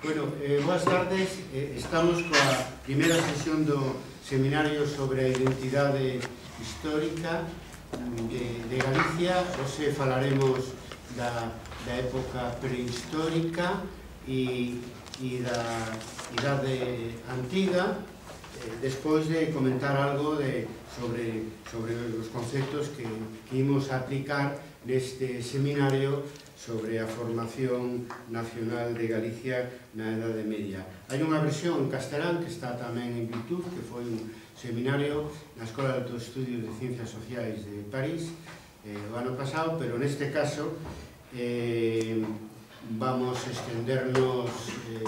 Bueno, eh, boas tardes. Eh, estamos coa primeira sesión do seminario sobre a identidade histórica de, de Galicia. Hoxe falaremos da, da época prehistórica e, e da idade antiga eh, despois de comentar algo de, sobre, sobre os conceptos que, que imos aplicar neste seminario sobre a formación nacional de Galicia na Edade Media. Hai unha versión en castelán que está tamén en Virtud, que foi un seminario na Escola de Altos Estudios de Ciencias Sociais de París eh, o ano pasado, pero neste caso eh, vamos estendernos eh,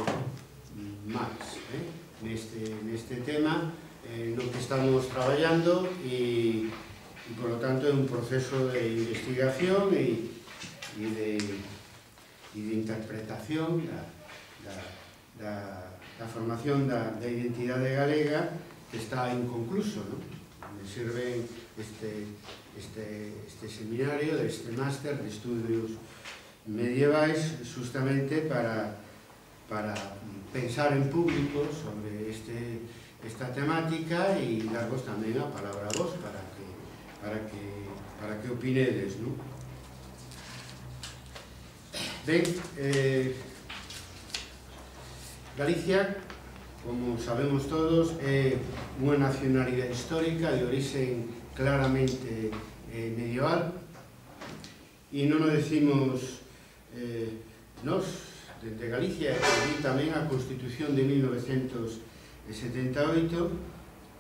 máis eh, neste, neste tema eh, no que estamos traballando e, e, por lo tanto, é un proceso de investigación e e de, e de interpretación da, da, da, da formación da, da identidade galega que está inconcluso, ¿no? Me sirve este, este, este seminario, deste máster de estudios medievais justamente para, para pensar en público sobre este, esta temática e darvos tamén a palabra a vos para que, para que, para que opinedes, non? Ben, eh, Galicia, como sabemos todos, é unha nacionalidade histórica de orixen claramente eh, medieval. E non o decimos eh, nos, desde Galicia, e tamén a Constitución de 1978,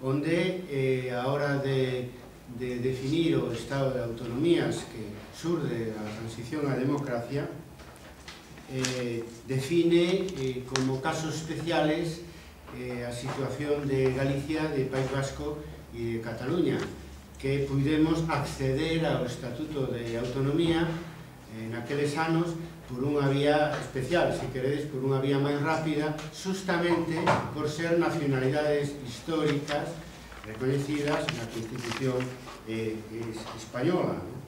onde eh, a hora de, de definir o estado de autonomías que surde a transición á democracia, eh, define eh, como casos especiales eh, a situación de Galicia, de País Vasco e de Cataluña, que pudemos acceder ao Estatuto de Autonomía eh, en aqueles anos por unha vía especial, se queredes, por unha vía máis rápida, justamente por ser nacionalidades históricas reconhecidas na Constitución eh, española. ¿no?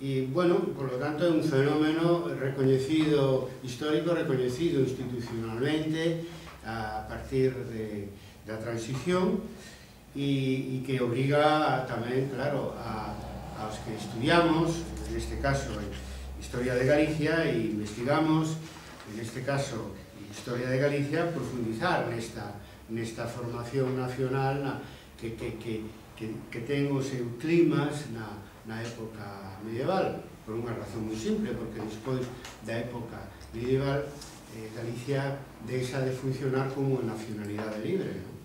E, bueno, por lo tanto, é un fenómeno recoñecido, histórico, recoñecido institucionalmente a partir de, da transición e, e que obriga tamén, claro, a, aos que estudiamos, neste caso, Historia de Galicia, e investigamos, neste caso, Historia de Galicia, profundizar nesta, nesta formación nacional na, que, que, que, que, que ten os seu climas na, na época medieval por unha razón moi simple, porque despois da época medieval eh, Galicia deixa de funcionar como nacionalidade libre non?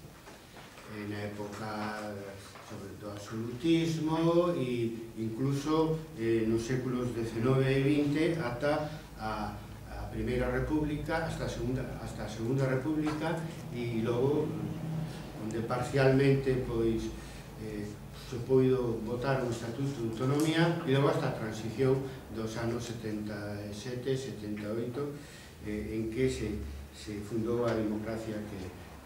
Eh, na época sobre do absolutismo e incluso eh, nos séculos XIX e XX ata a, a Primeira República hasta a Segunda, hasta a Segunda República e logo onde parcialmente pois supoido votar un estatuto de autonomía e logo hasta a transición dos anos 77, 78 eh, en que se, se fundou a democracia que,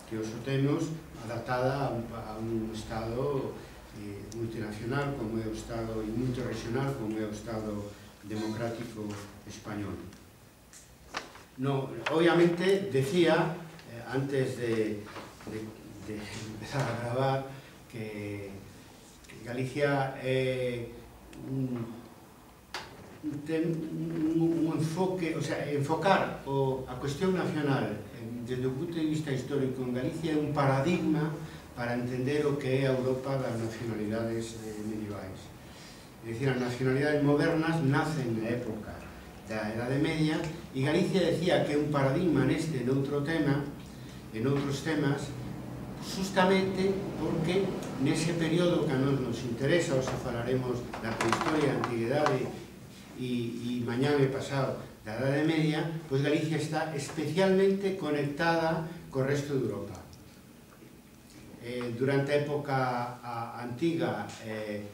que os temos adaptada a un, a un Estado eh, multinacional como é o Estado e multiregional como é o Estado democrático español. No, obviamente, decía, eh, antes de, de, de empezar a gravar, que Galicia é un ten un, un enfoque, o sea, enfocar o, a cuestión nacional desde o punto de vista histórico en Galicia é un paradigma para entender o que é a Europa das nacionalidades eh, medievais. É dicir, as nacionalidades modernas nacen na época da Edade Media e Galicia decía que é un paradigma neste noutro tema, en outros temas, justamente porque nese período que a nos nos interesa, ou se falaremos da prehistoria, antiguidade e, e mañán e pasado da Edade Media, pois Galicia está especialmente conectada co resto de Europa. Eh, durante a época a, antiga eh,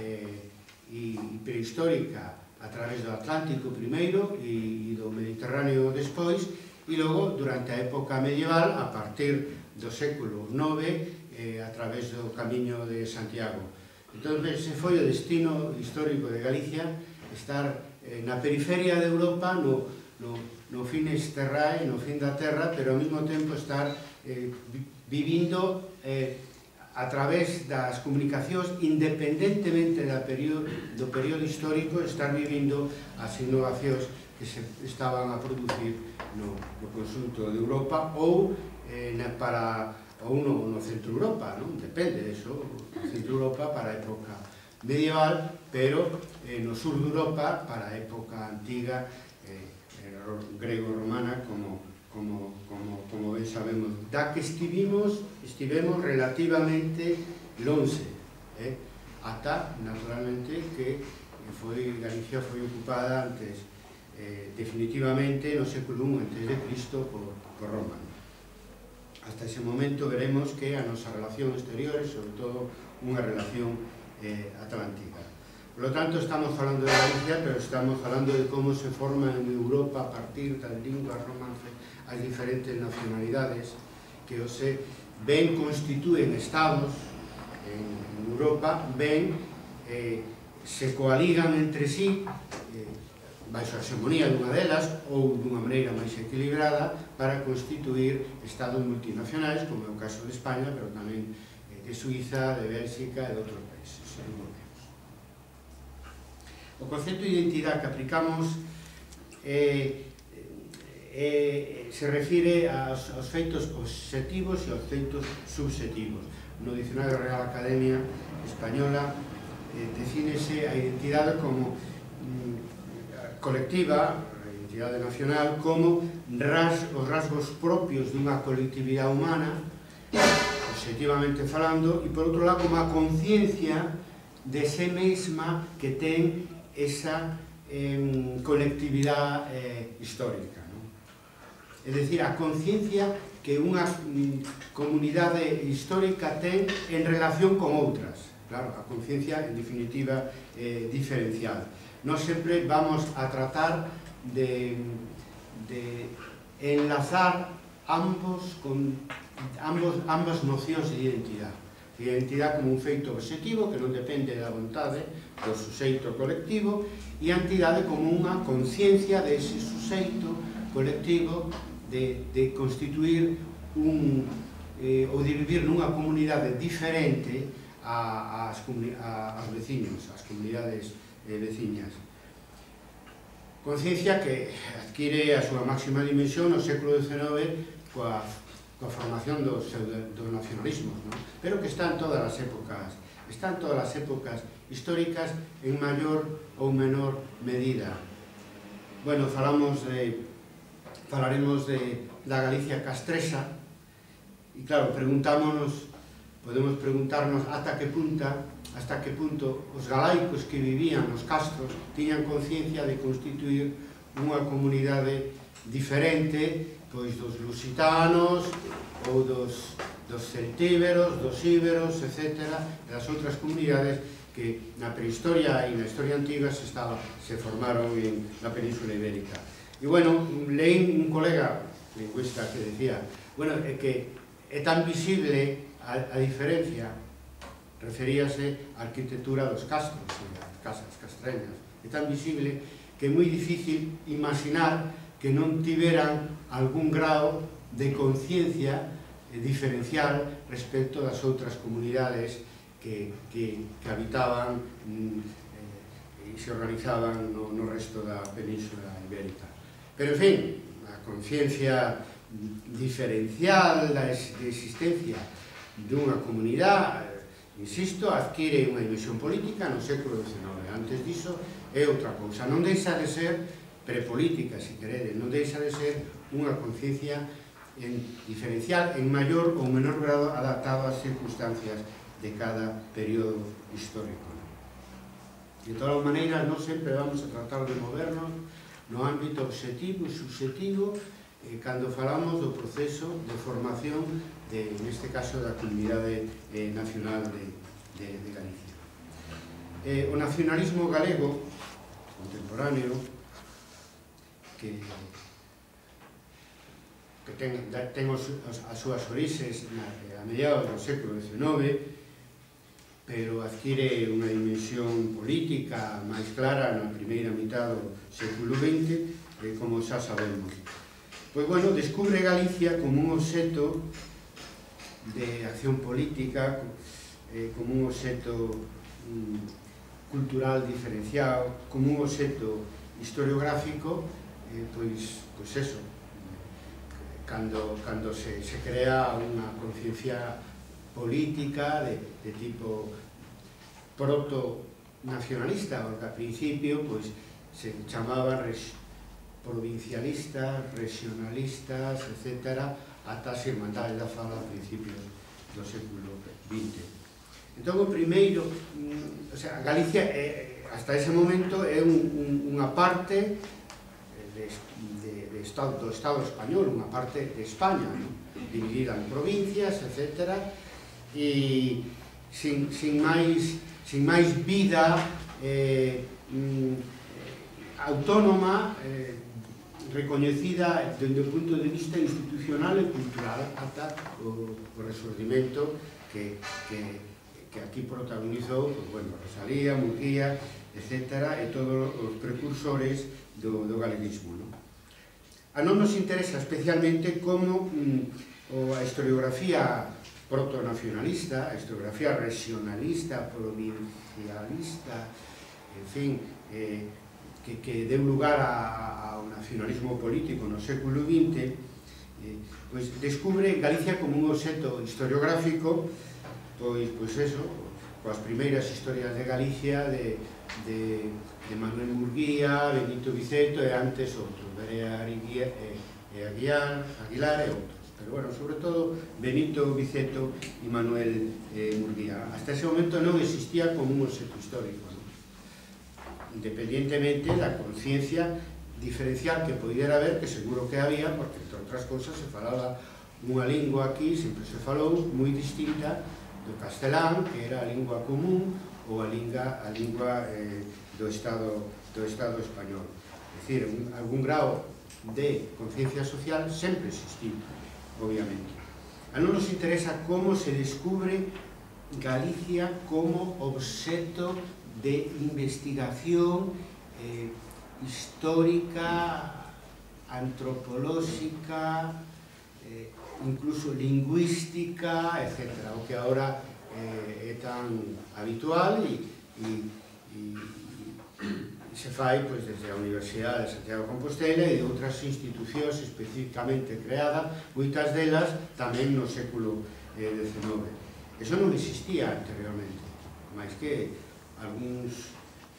eh, e prehistórica a través do Atlántico primeiro e, e do Mediterráneo despois, e logo durante a época medieval a partir do século IX eh, a través do camiño de Santiago. Entón, ese foi o destino histórico de Galicia, estar eh, na periferia de Europa, no, no, no fines terrae, no fin da terra, pero ao mesmo tempo estar eh, vivindo eh, a través das comunicacións, independentemente da período, do período histórico, estar vivindo as innovacións que se estaban a producir no, no consulto de Europa ou eh, na, para ou no, no centro Europa, non? Depende, eso, no centro Europa para a época medieval, pero eh, no sur de Europa para a época antiga eh, eh grego-romana como, como, como, como ben sabemos. Da que estivimos, estivemos relativamente lonxe, eh? ata, naturalmente, que foi, Galicia foi ocupada antes, eh, definitivamente no século I antes de Cristo por, por Roma hasta ese momento veremos que a nosa relación exterior é sobre todo unha relación eh, atlántica. Por lo tanto, estamos falando de Galicia, pero estamos falando de como se forma en Europa a partir das linguas romance as diferentes nacionalidades que o se ben constituen estados en, en Europa, ben eh, se coaligan entre sí eh, baixo a xemonía dunha delas ou dunha maneira máis equilibrada para constituir estados multinacionais, como é o caso de España, pero tamén eh, de Suiza, de Bélxica e de outros países europeos. O concepto de identidade que aplicamos eh, eh, eh se refire aos, aos feitos objetivos e aos feitos subjetivos. No Dicionario Real Academia Española eh, defínese a identidade como mm, colectiva, a identidade nacional, como ras, os rasgos propios dunha colectividade humana, objetivamente falando, e por outro lado, como a conciencia de se mesma que ten esa eh, colectividade eh, histórica. Non? É dicir, a conciencia que unha mm, comunidade histórica ten en relación con outras. Claro, a conciencia, en definitiva, eh, diferenciada no sempre vamos a tratar de, de enlazar ambos con ambos, ambas nocións de identidade. Identidade como un feito objetivo que non depende da vontade do suxeito colectivo e a entidade como unha conciencia dese suxeito colectivo de, de constituir un, eh, ou de vivir nunha comunidade diferente a, as, a, aos veciños, as comunidades eh, veciñas. Conciencia que adquire a súa máxima dimensión no século XIX coa, coa formación dos, dos nacionalismos, non? pero que está en todas as épocas, están todas as épocas históricas en maior ou menor medida. Bueno, falamos de, falaremos de, da Galicia castresa, e claro, preguntámonos podemos preguntarnos ata que punta hasta que punto os galaicos que vivían nos castros tiñan conciencia de constituir unha comunidade diferente pois dos lusitanos ou dos, dos celtíberos, dos íberos, etc. das outras comunidades que na prehistoria e na historia antiga se, estaba, se formaron en la península ibérica. E bueno, leí un colega lingüista que decía, bueno, é que é tan visible a, a diferencia referíase á arquitectura dos castros e das casas castreñas é tan visible que é moi difícil imaginar que non tiveran algún grado de conciencia diferencial respecto das outras comunidades que, que, que habitaban mm, eh, e se organizaban no, no resto da península ibérica. Pero, en fin, a conciencia diferencial da existencia dunha comunidade, eh, insisto, adquire unha ilusión política no século XIX. Antes diso é outra cousa. Non deixa de ser prepolítica, se querede, non deixa de ser unha conciencia en, diferencial en maior ou menor grado adaptado ás circunstancias de cada período histórico. De todas maneiras, non sempre vamos a tratar de movernos no ámbito objetivo e subjetivo eh, cando falamos do proceso de formación de, neste caso da comunidade eh, nacional de, de, de Galicia. Eh, o nacionalismo galego contemporáneo que que ten, da, ten os, as, as súas orixes na, a mediados do século XIX pero adquire unha dimensión política máis clara na primeira mitad do século XX eh, como xa sabemos. Pois bueno, descubre Galicia como un obxeto de acción política eh, como un objeto mm, cultural diferenciado, como un objeto historiográfico, eh, pois, pois eso, cando, cando se, se crea unha conciencia política de, de tipo proto-nacionalista, porque al principio pois, se chamaba res, provincialista, regionalistas, etcétera, ata taxa mandar da fala a principios do século XX. Entón, o primeiro, mm, o sea, Galicia, eh, eh, hasta ese momento, é un, un, unha parte eh, de, de, de estado, do Estado español, unha parte de España, ¿no? dividida en provincias, etc. E sin, sin, máis, sin máis vida eh, mm, autónoma, eh, recoñecida dende o punto de vista institucional e cultural ata o, o resurdimento que, que, que aquí protagonizou pues, bueno, Rosalía, Murguía, etc. e todos os precursores do, do galeguismo. No? A non nos interesa especialmente como mm, o, a historiografía protonacionalista, a historiografía regionalista, provincialista, en fin, eh, que, que deu lugar a, ao nacionalismo político no século XX, eh, pois descubre Galicia como un obxeto historiográfico, pois, pois eso, coas primeiras historias de Galicia de, de, de Manuel Murguía, Benito Viceto e antes outros, Berea Ariguía, e, e Aguiar, Aguilar e outros. Pero bueno, sobre todo Benito Viceto e Manuel eh, Murguía. Hasta ese momento non existía como un obxeto histórico independientemente da conciencia diferencial que pudiera haber, que seguro que había, porque entre outras cousas se falaba unha lingua aquí, sempre se falou, moi distinta do castelán, que era a lingua común, ou a lingua, a lingua eh, do, Estado, do Estado español. É dicir, un, algún grau de conciencia social sempre existiu, obviamente. A non nos interesa como se descubre Galicia como obxeto de investigación eh, histórica, antropolóxica, eh, incluso lingüística, etc. O que ahora eh, é tan habitual e, e, e, e se fai pois, desde a Universidade de Santiago de Compostela e de outras institucións especificamente creadas, moitas delas tamén no século XIX. Eh, Eso non existía anteriormente, máis que algúns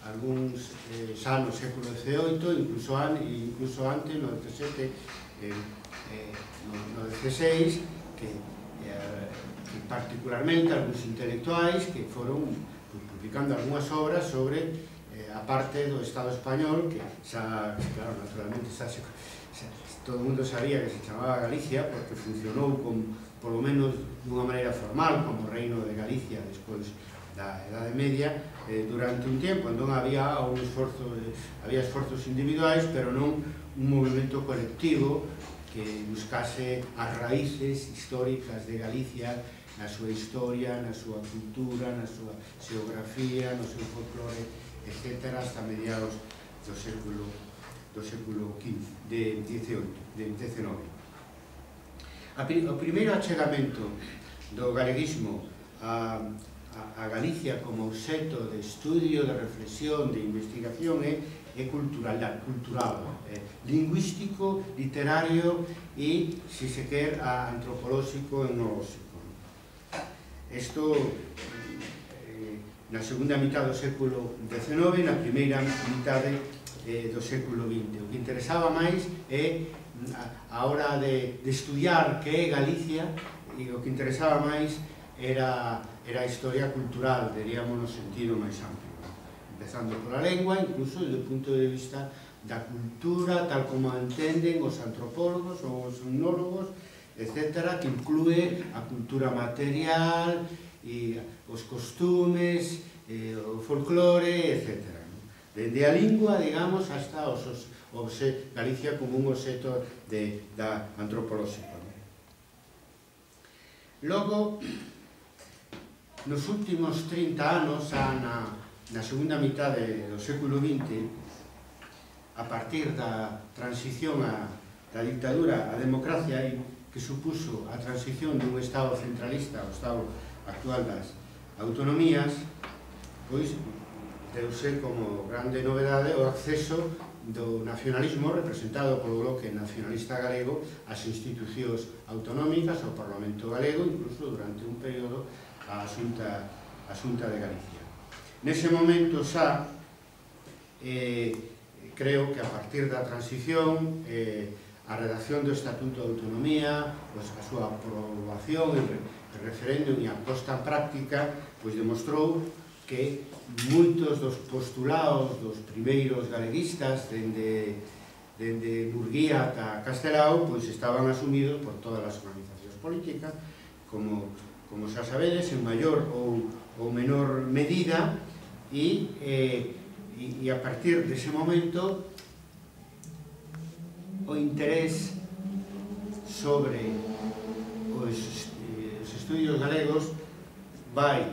algúns eh, xa no século XVIII, incluso, an, incluso antes, no XVII, eh, eh, no, no XVI, que, eh, que particularmente algúns intelectuais que foron publicando algunhas obras sobre eh, a parte do Estado español, que xa, claro, naturalmente, xa, xa, xa todo o mundo sabía que se chamaba Galicia, porque funcionou con, polo menos dunha maneira formal como Reino de Galicia despois da Edade Media, eh, durante un tempo entón había un esforzo había esforzos individuais pero non un movimento colectivo que buscase as raíces históricas de Galicia na súa historia, na súa cultura, na súa xeografía, no seu folclore, etc. hasta mediados do século do século XV, de 18, de 19. A, o primeiro achegamento do galeguismo a, a, Galicia como obxeto de estudio, de reflexión, de investigación é, é cultural, cultural é, lingüístico, literario e, se se quer, a antropolóxico e etnolóxico. Isto eh, na segunda mitad do século XIX, na primeira mitade eh, do século XX. O que interesaba máis é a hora de, de estudiar que é Galicia e o que interesaba máis era era a historia cultural, diríamos no sentido máis amplio. Empezando pola lengua, incluso desde o punto de vista da cultura, tal como entenden os antropólogos ou os etnólogos, etc., que inclúe a cultura material, e os costumes, e o folclore, etc. Dende a lingua, digamos, hasta os, os, os Galicia como un objeto de, da antropolóxica. Logo, nos últimos 30 anos, a, na, na segunda mitad do século XX, a partir da transición a, da dictadura á democracia e que supuso a transición dun Estado centralista ao Estado actual das autonomías, pois deuse como grande novedade o acceso do nacionalismo representado polo bloque nacionalista galego ás institucións autonómicas, ao Parlamento galego, incluso durante un período a Xunta, a Xunta de Galicia. Nese momento xa, eh, creo que a partir da transición, eh, a redacción do Estatuto de Autonomía, pois, a súa aprobación o referéndum e a posta práctica, pois demostrou que moitos dos postulados dos primeiros galeguistas dende, dende Burguía ata Castelao pois estaban asumidos por todas as organizacións políticas como como xa sabedes, en maior ou, ou menor medida e, eh, e, e a partir dese momento o interés sobre os, eh, os estudios galegos vai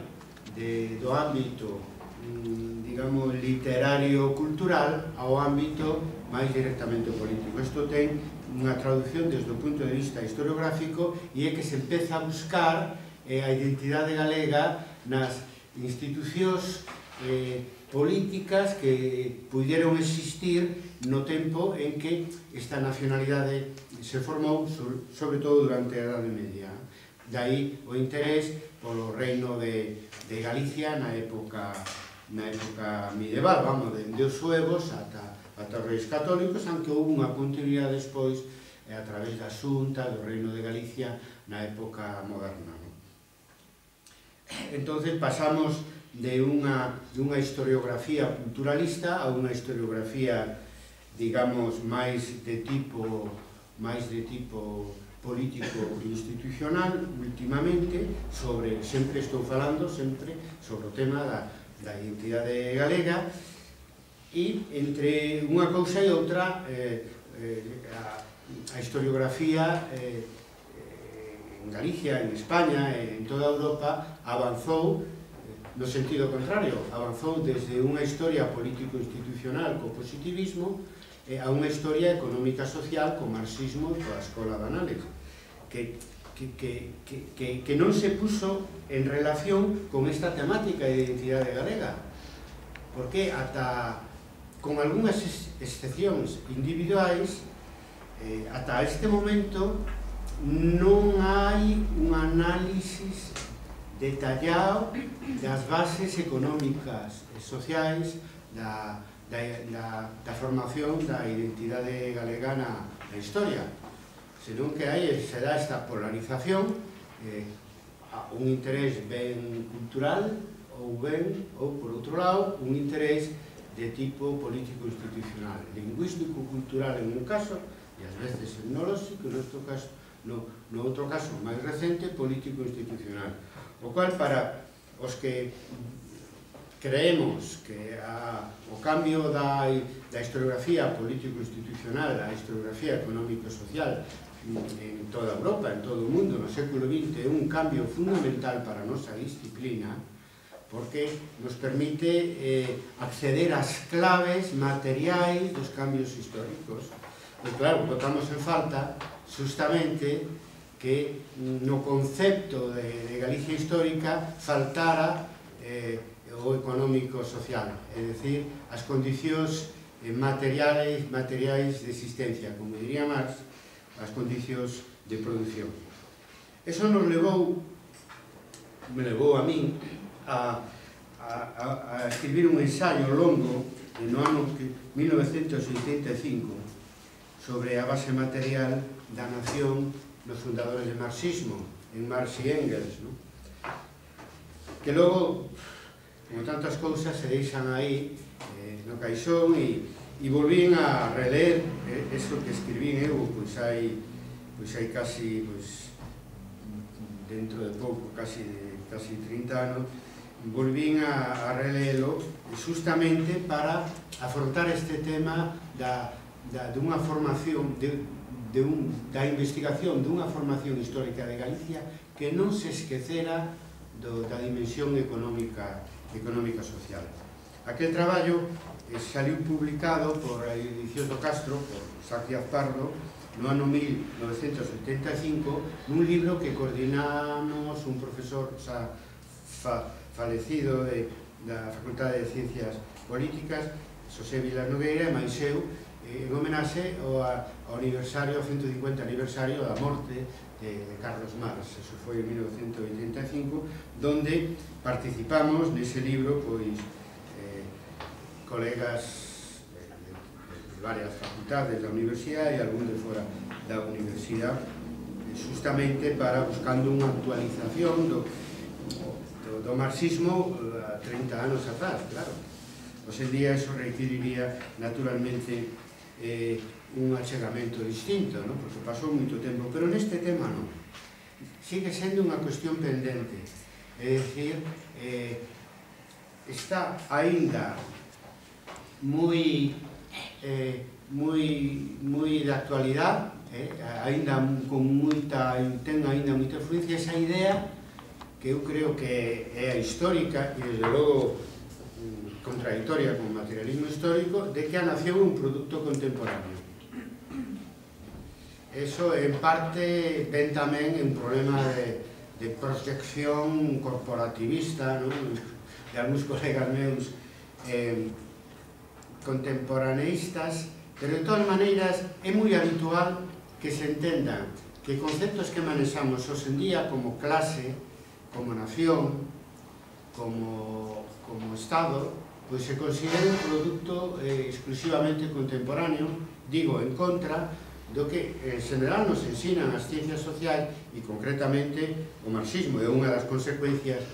de, do ámbito mm, digamos, literario-cultural ao ámbito máis directamente político. Isto ten unha traducción desde o punto de vista historiográfico e é que se empeza a buscar e a identidade galega nas institucións eh, políticas que puideron existir no tempo en que esta nacionalidade se formou, sobre todo durante a Edade Media. Dai o interés polo reino de, de Galicia na época na época medieval, vamos, dende os suevos ata, ata os reis católicos, aunque houve unha continuidade despois eh, a través da Xunta, do reino de Galicia, na época moderna. Entonces pasamos de unha, de unha historiografía culturalista a unha historiografía, digamos, máis de tipo máis de tipo político e institucional últimamente sobre, sempre estou falando sempre sobre o tema da, da identidade galega. E entre unha cousa e outra eh, eh, a, a historiografía eh, en Galicia, en España, en toda Europa, avanzou eh, no sentido contrario, avanzou desde unha historia político-institucional co positivismo eh, a unha historia económica-social co marxismo e coa escola de análise, que, que, que, que, que non se puso en relación con esta temática de identidade galega. Porque ata con algunhas excepcións individuais eh, ata este momento non hai un análisis detallado das bases económicas e sociais da, da, da, da formación da identidade galegana na historia senón que hai será esta polarización eh, un interés ben cultural ou ben, ou por outro lado, un interés de tipo político-institucional, lingüístico-cultural en un caso, e ás veces etnolóxico, en outro caso, no, no outro caso máis recente político-institucional o cual para os que creemos que a, o cambio da, da historiografía político-institucional á historiografía económico-social en toda Europa, en todo o mundo, no século XX, é un cambio fundamental para a nosa disciplina porque nos permite eh, acceder ás claves materiais dos cambios históricos. E claro, botamos en falta justamente que no concepto de, de Galicia histórica faltara eh, o económico social, é dicir, as condicións eh, materiais, materiais de existencia, como diría Marx, as condicións de producción. Eso nos levou, me levou a min, a, a, a, a escribir un ensaio longo no ano 1985 sobre a base material da nación nos fundadores do marxismo, en Marx e Engels, No? que logo, como tantas cousas, se deixan aí eh, no caixón e, e volvín a reler eh, eso que escribín eu, pois hai, pois hai casi, pois, dentro de pouco, casi, de, casi 30 anos, volvín a, a relelo justamente para afrontar este tema da, da, dunha formación, de, de un, da investigación dunha formación histórica de Galicia que non se esquecera do, da dimensión económica económica social. Aquel traballo eh, saliu publicado por a edición do Castro, por Santi Azpardo, no ano 1975, nun libro que coordinamos un profesor xa fa, falecido de, da Facultade de Ciencias Políticas, Xosé Vilas Nogueira, e máis eu, en homenaxe ao, ao aniversario, ao 150 aniversario da morte de, de Carlos Marx, eso foi en 1985, donde participamos nese libro, pois, eh, colegas de, de, de varias facultades da universidade e algún de fora da universidade, justamente para buscando unha actualización do, do, do marxismo eh, a 30 anos atrás, claro. Hoxe en día eso requeriría naturalmente eh, un achegamento distinto, no? porque pasou moito tempo, pero neste tema non. Sigue sendo unha cuestión pendente. É dicir, eh, está aínda moi eh, moi moi de actualidade, eh, aínda con moita ten aínda moita influencia esa idea que eu creo que é a histórica e desde logo contradictoria con o materialismo histórico de que a nación é un produto contemporáneo. Eso, en parte, ven tamén en problema de, de proxección corporativista, non? de algúns colegas meus eh, contemporaneistas pero de todas maneiras é moi habitual que se entendan que conceptos que manexamos hoxendía como clase, como nación, como, como Estado, pois se considera un produto eh, exclusivamente contemporáneo, digo, en contra do que eh, en general nos ensinan as ciencias sociais e concretamente o marxismo é unha das consecuencias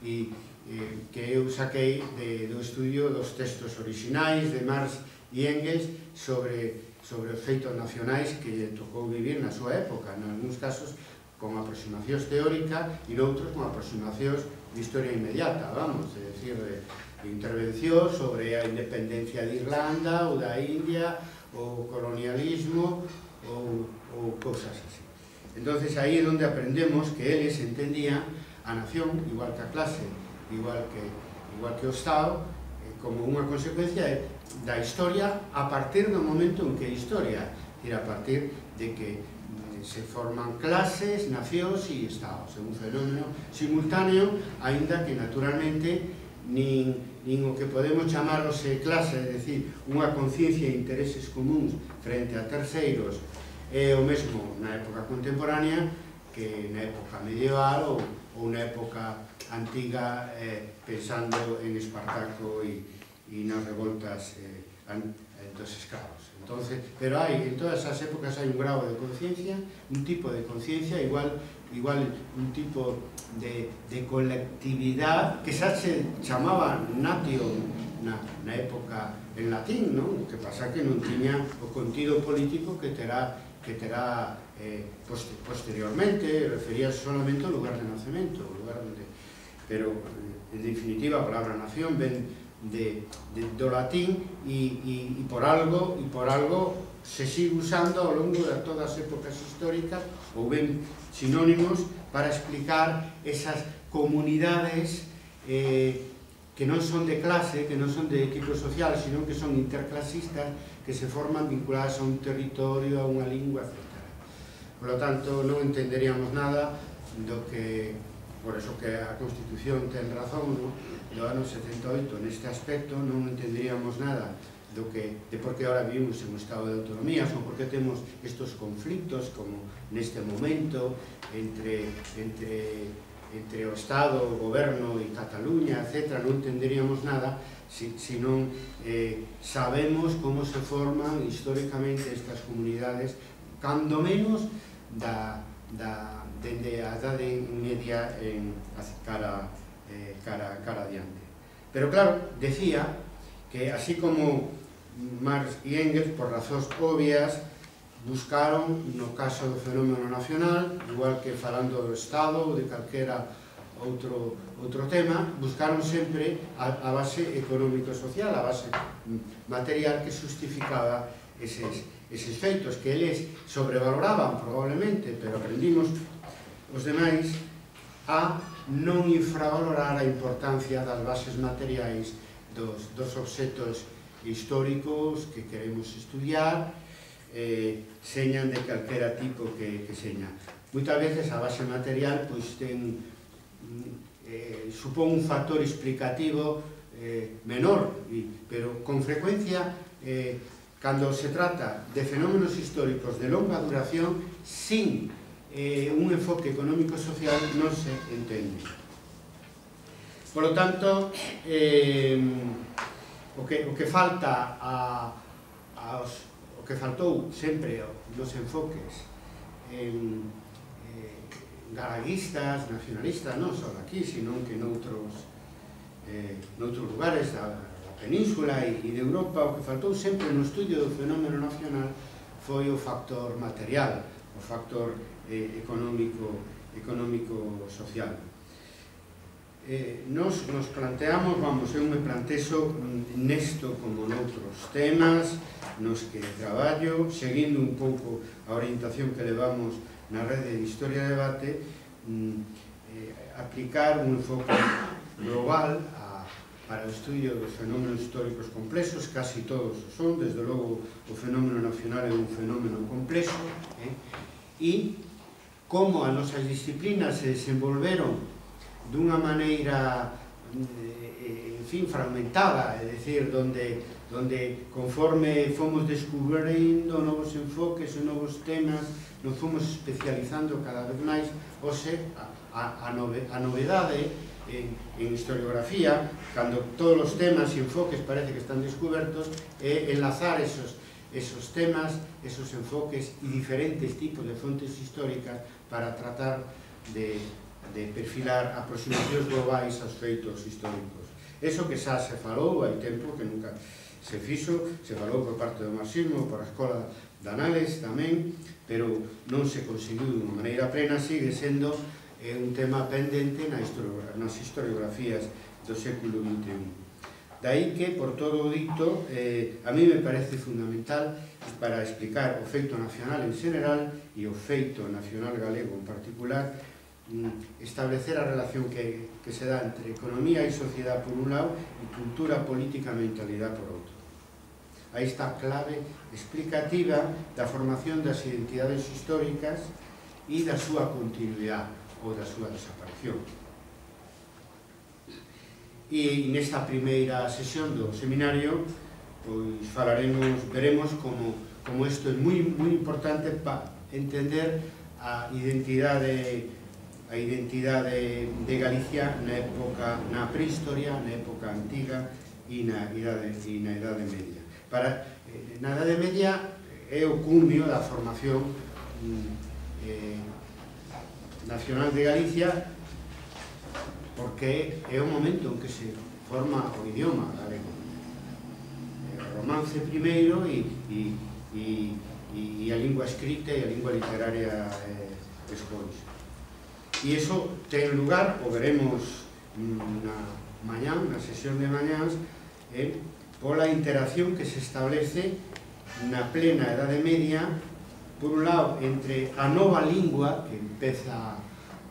e, eh, que eu saquei de, do estudio dos textos orixinais de Marx e Engels sobre, sobre os feitos nacionais que lle tocou vivir na súa época, en algúns casos con aproximacións teóricas e noutros con aproximacións de historia inmediata, vamos, é dicir, de, intervención sobre a independencia de Irlanda ou da India ou colonialismo ou, ou cosas así. entonces aí é onde aprendemos que eles entendían a nación, igual que a clase, igual que, igual que o Estado, como unha consecuencia da historia a partir do momento en que é historia, ir a partir de que se forman clases, nacións e estados, é un fenómeno simultáneo, aínda que naturalmente nin, nin o que podemos chamarose clase, é dicir, unha conciencia e intereses comuns frente a terceiros, é o mesmo na época contemporánea que na época medieval ou, ou na época antiga eh, pensando en Espartaco e, e nas revoltas eh, an, dos escravos. Entonces, pero hai, en todas as épocas hai un grado de conciencia, un tipo de conciencia, igual, igual un tipo de, de colectividad que xa se chamaba natio na, na época en latín, non? O que pasa que non tiña o contido político que terá que terá eh, posteriormente, refería solamente ao lugar de nacemento, o lugar onde... Pero, eh, en definitiva, a palabra nación ven de, de, do latín e, e, e por algo e por algo se sigue usando ao longo de todas as épocas históricas ou ben sinónimos para explicar esas comunidades eh, que non son de clase, que non son de equipo social, sino que son interclasistas, que se forman vinculadas a un territorio, a unha lingua, etc. Por lo tanto, non entenderíamos nada do que, por eso que a Constitución ten razón, no? do ano 78 neste aspecto, non entenderíamos nada do que de por que ahora vivimos en un estado de autonomía ou por que temos estos conflictos como neste momento entre, entre, entre o Estado, o Goberno e Cataluña, etc. Non entenderíamos nada se, se non eh, sabemos como se forman históricamente estas comunidades cando menos da, da, dende a edade media en, cara, eh, cara, cara adiante. Pero claro, decía que así como Marx e Engels, por razóns obvias, buscaron, no caso do fenómeno nacional, igual que falando do Estado ou de calquera outro, outro tema, buscaron sempre a, a base económico-social, a base material que justificaba eses, eses feitos que eles sobrevaloraban probablemente, pero aprendimos os demais a non infravalorar a importancia das bases materiais dos, dos objetos históricos que queremos estudiar, eh, señan de calquera tipo que, que seña. Moitas veces a base material pois, ten, eh, supón un factor explicativo eh, menor, pero con frecuencia, eh, cando se trata de fenómenos históricos de longa duración, sin eh, un enfoque económico-social non se entende. Por lo tanto, eh, o que, o que falta a, aos, o que faltou sempre nos enfoques en, eh, galaguistas, nacionalistas, non só aquí, senón que noutros, eh, noutros lugares da, da península e, e de Europa, o que faltou sempre no estudio do fenómeno nacional foi o factor material, o factor eh, económico económico social eh, nos nos planteamos, vamos, eu me plantexo nesto como noutros temas nos que traballo, seguindo un pouco a orientación que levamos na rede de Historia e Debate, mm, eh, aplicar un enfoque global a, para o estudio dos fenómenos históricos complexos, casi todos son, desde logo o fenómeno nacional é un fenómeno complexo, eh, e como as nosas disciplinas se desenvolveron dunha maneira eh, eh, en fin, fragmentada, é dicir, donde, donde conforme fomos descubrindo novos enfoques e novos temas, nos fomos especializando cada vez máis, ose, a, a, a novedade en, en historiografía, cando todos os temas e enfoques parece que están descubertos, é enlazar esos, esos temas, esos enfoques e diferentes tipos de fontes históricas para tratar de de perfilar aproximacións globais aos feitos históricos. Eso que xa se falou hai tempo, que nunca se fixo, se falou por parte do marxismo, por a escola da anales tamén, pero non se conseguiu de unha maneira plena, sigue sendo eh, un tema pendente na histori nas historiografías do século XXI. Daí que, por todo o dito, eh, a mí me parece fundamental para explicar o feito nacional en general e o feito nacional galego en particular Mm, establecer a relación que, que se dá entre economía e sociedade por un lado e cultura, política e mentalidade por outro. Aí está a clave explicativa da formación das identidades históricas e da súa continuidade ou da súa desaparición. E nesta primeira sesión do seminario pois falaremos, veremos como, como isto é moi, moi importante para entender a identidade histórica a identidade de Galicia na época, na prehistoria, na época antiga e na idade, e na idade media. Para, eh, na idade media é o cumio da formación mm, eh, nacional de Galicia porque é o momento en que se forma o idioma galego. O romance primeiro e, e, e, e a lingua escrita e a lingua literaria eh, despois e iso ten lugar, o veremos na mañán, na sesión de mañáns, eh, pola interacción que se establece na plena Edade Media, por un lado, entre a nova lingua que empeza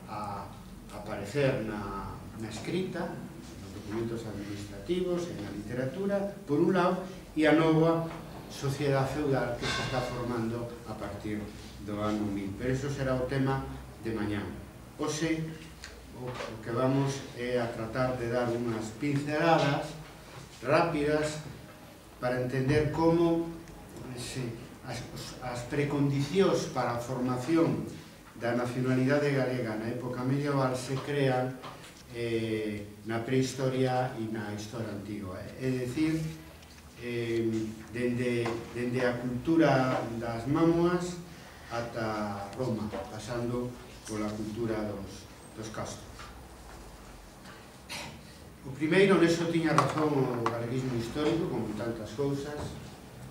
a aparecer na, na escrita, nos documentos administrativos, en a literatura, por un lado, e a nova sociedade feudal que se está formando a partir do ano 1000. Pero eso será o tema de mañán. Oxe, o, o que vamos é a tratar de dar unhas pinceladas rápidas para entender como se, as, as precondicións para a formación da nacionalidade galega na época medieval se crean eh, na prehistoria e na historia antiga. É dicir, eh, dende, dende a cultura das mamuas ata Roma, pasando pola cultura dos, dos castros. O primeiro, neso tiña razón o galeguismo histórico, como tantas cousas.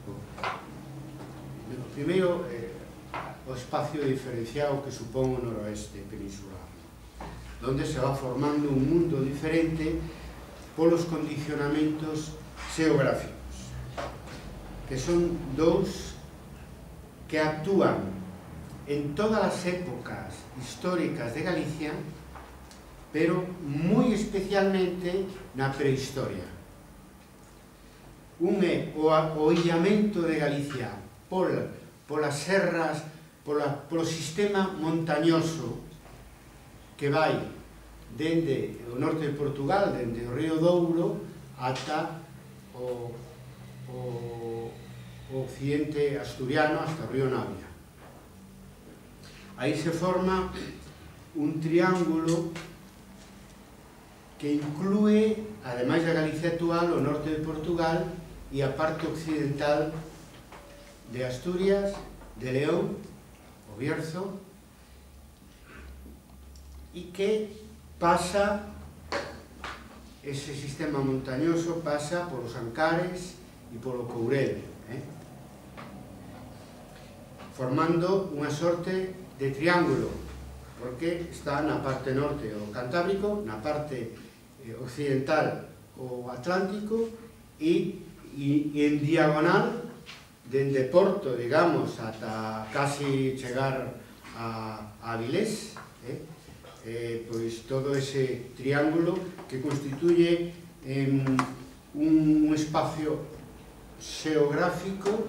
O primeiro, eh, o espacio diferenciado que supón o noroeste peninsular, donde se va formando un mundo diferente polos condicionamentos xeográficos, que son dous que actúan en todas as épocas históricas de Galicia, pero moi especialmente na prehistoria. Un é o, o illamento de Galicia pol, polas serras, pola, polo sistema montañoso que vai dende o norte de Portugal, dende o río Douro, ata o, o, o occidente asturiano, hasta o río Navia. Aí se forma un triángulo que inclúe, ademais da Galicia actual, o norte de Portugal e a parte occidental de Asturias, de León, o Bierzo, e que pasa, ese sistema montañoso pasa polos Ancares e polo Courel, eh? formando unha sorte de triángulo, porque está na parte norte o Cantábrico, na parte eh, occidental o Atlántico e, e, e en diagonal dende Porto, digamos, ata casi chegar a, a Avilés, eh? Eh, pois todo ese triángulo que constituye eh, un, un espacio xeográfico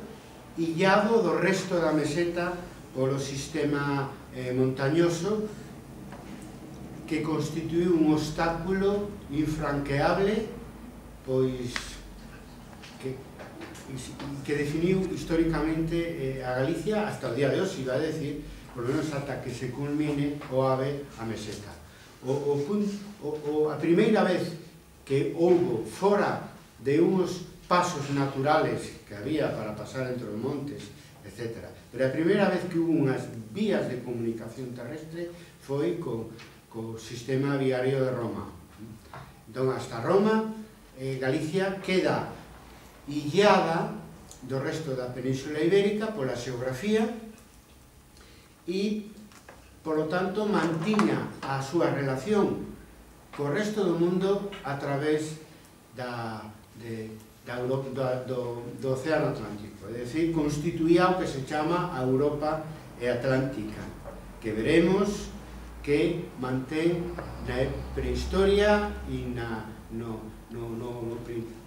illado do resto da meseta polo sistema eh, montañoso que constituiu un obstáculo infranqueable pois que, que definiu históricamente eh, a Galicia hasta o día de hoxe, iba a decir, por menos ata que se culmine o ave a meseta. O, o, o, o, a primeira vez que houbo fora de uns pasos naturales que había para pasar entre os montes, etcétera, Pero a primeira vez que hubo unhas vías de comunicación terrestre foi co, co sistema viario de Roma. Entón, hasta Roma, eh, Galicia queda illada do resto da península ibérica pola xeografía e, polo tanto, mantiña a súa relación co resto do mundo a través da, de, da, da, do, do Océano Atlántico. É dicir, constituía o que se chama a Europa e Atlántica, que veremos que mantén na prehistoria e na, no, no, no, no,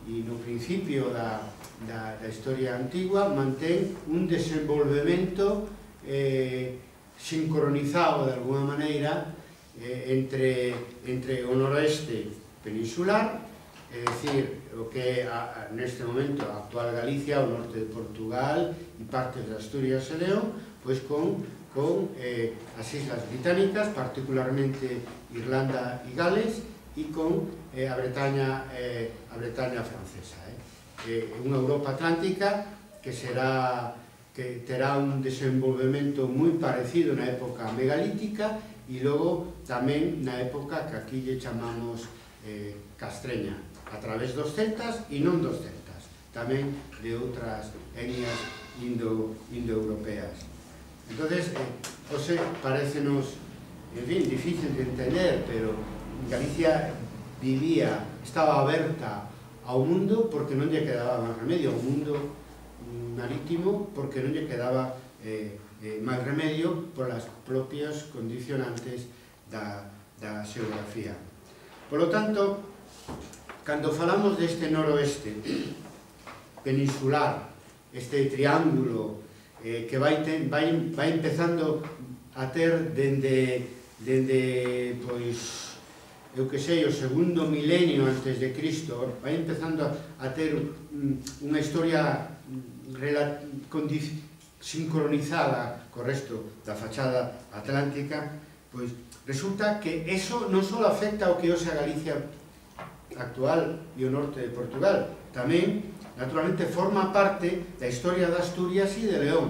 e no principio da, da, da historia antigua mantén un desenvolvemento eh, sincronizado de alguma maneira eh, entre, entre o noroeste peninsular, é dicir, o que a, a, neste momento a actual Galicia, o norte de Portugal e partes de Asturias e León, pois con, con eh, as Islas Británicas, particularmente Irlanda e Gales, e con eh, a Bretaña, eh, a Bretaña francesa. Eh? Eh, unha Europa atlántica que será que terá un desenvolvemento moi parecido na época megalítica e logo tamén na época que aquí lle chamamos eh, castreña, a través dos celtas e non dos celtas, tamén de outras etnias indo, indoeuropeas. Entón, eh, José, parecenos, en fin, difícil de entender, pero Galicia vivía, estaba aberta ao mundo porque non lle quedaba máis remedio, ao mundo marítimo porque non lle quedaba eh, eh, máis remedio polas propias condicionantes da, da xeografía. Por lo tanto, Cando falamos deste noroeste peninsular, este triángulo eh, que vai, ten, vai, vai empezando a ter dende, dende pois, eu que sei, o segundo milenio antes de Cristo, vai empezando a ter unha historia sincronizada co resto da fachada atlántica, pois resulta que eso non só afecta ao que hoxe a Galicia actual e o norte de Portugal. Tamén, naturalmente, forma parte da historia de Asturias e de León.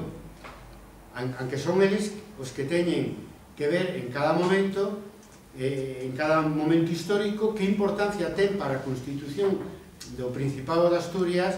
aunque son eles os que teñen que ver en cada momento, eh, en cada momento histórico, que importancia ten para a Constitución do Principado de Asturias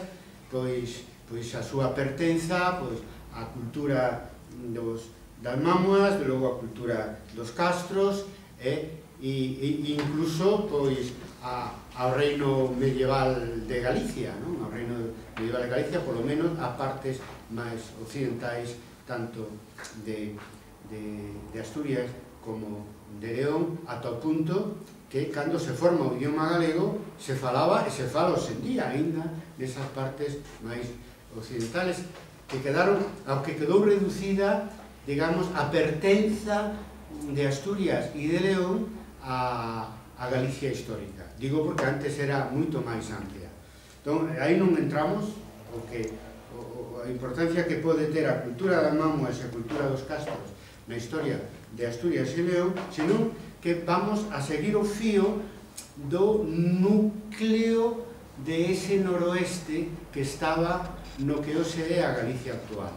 pois, pois a súa pertenza, pois a cultura dos, das mamuas, de logo a cultura dos castros, e eh, e, e incluso pois a, ao reino medieval de Galicia, non? Ao reino medieval de Galicia, polo menos a partes máis occidentais tanto de, de, de Asturias como de León, ata o punto que cando se forma o idioma galego se falaba e se fala hoxe en día ainda nesas partes máis occidentales que quedaron, ao que quedou reducida digamos, a pertenza de Asturias e de León a, a Galicia histórica. Digo porque antes era moito máis amplia. Entón, aí non entramos, porque o, a importancia que pode ter a cultura da mamua e a cultura dos castros na historia de Asturias e León, senón que vamos a seguir o fío do núcleo de ese noroeste que estaba no que hoxe é a Galicia actual.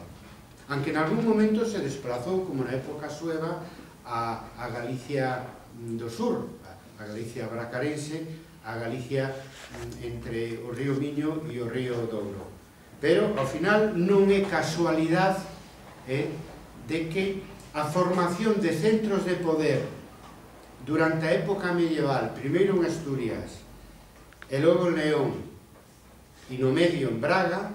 Anque en algún momento se desplazou, como na época sueva, a, a Galicia Mm, do sur, a Galicia bracarense, a Galicia mm, entre o río Miño e o río Douro. Pero, ao final, non é casualidade eh, de que a formación de centros de poder durante a época medieval, primeiro en Asturias, e logo en León, e no medio en Braga,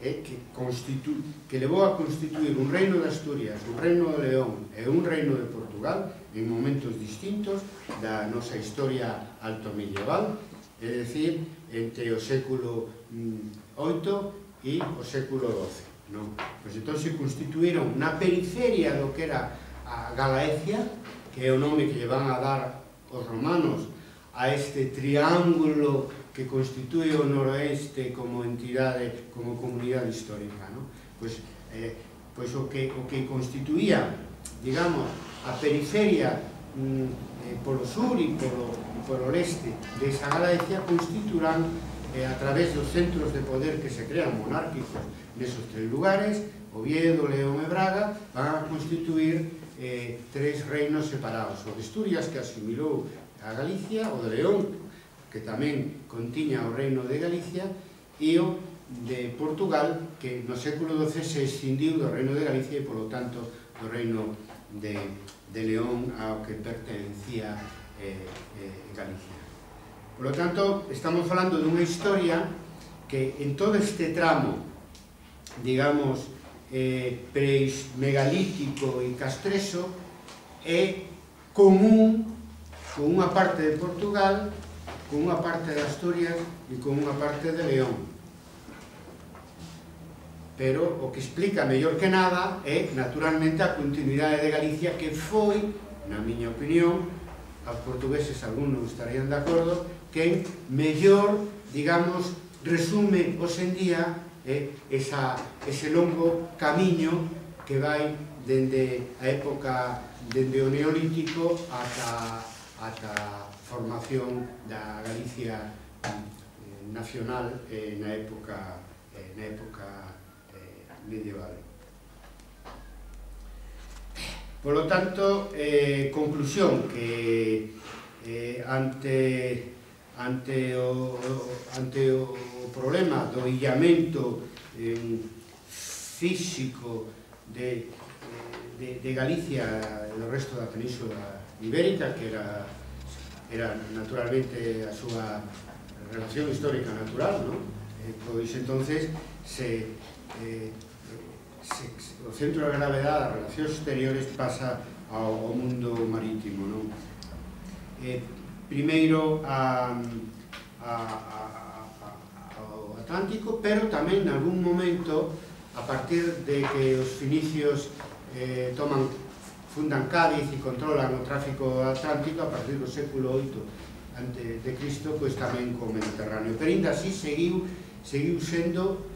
eh, que, constitu que levou a constituir un reino de Asturias, un reino de León e un reino de Portugal, en momentos distintos da nosa historia alto medieval, é dicir, entre o século mm, VIII e o século XII. Non? Pois entón se constituíron na periferia do que era a Galaecia, que é o nome que lle van a dar os romanos a este triángulo que constitúe o noroeste como entidade, como comunidade histórica. Non? Pois, eh, pois o, que, o que constituía, digamos, a periferia mm, eh, polo sur e polo, polo leste desa Galaecia constituirán eh, a través dos centros de poder que se crean monárquicos nesos tres lugares, Oviedo, León e Braga, van a constituir eh, tres reinos separados, o de Asturias que asimilou a Galicia, o de León que tamén contiña o reino de Galicia e o de Portugal que no século XII se escindiu do reino de Galicia e polo tanto do reino de, de León ao que pertencía eh, eh, Galicia. Por lo tanto, estamos falando dunha historia que en todo este tramo, digamos, eh, preismegalítico e castreso, é común con unha parte de Portugal, con unha parte de Asturias e con unha parte de León pero o que explica mellor que nada é naturalmente a continuidade de Galicia que foi, na miña opinión aos portugueses algunos estarían de acordo que mellor, digamos, resume hoxendía eh, esa, ese longo camiño que vai dende a época dende o neolítico ata, ata formación da Galicia eh, nacional eh, na época eh, na época medieval. Por lo tanto, eh, conclusión, que eh, ante, ante, o, ante o problema do illamento eh, físico de, de, de Galicia e do resto da península ibérica, que era, era naturalmente a súa relación histórica natural, non? Eh, pois entonces se eh, se, o centro da gravedade das relacións exteriores pasa ao, ao mundo marítimo, non? Eh, primeiro a, a, a, a, ao Atlántico, pero tamén nalgún momento a partir de que os finicios eh, toman fundan Cádiz e controlan o tráfico atlántico a partir do século VIII ante de Cristo, pois tamén co Mediterráneo. Pero ainda así seguiu, seguiu sendo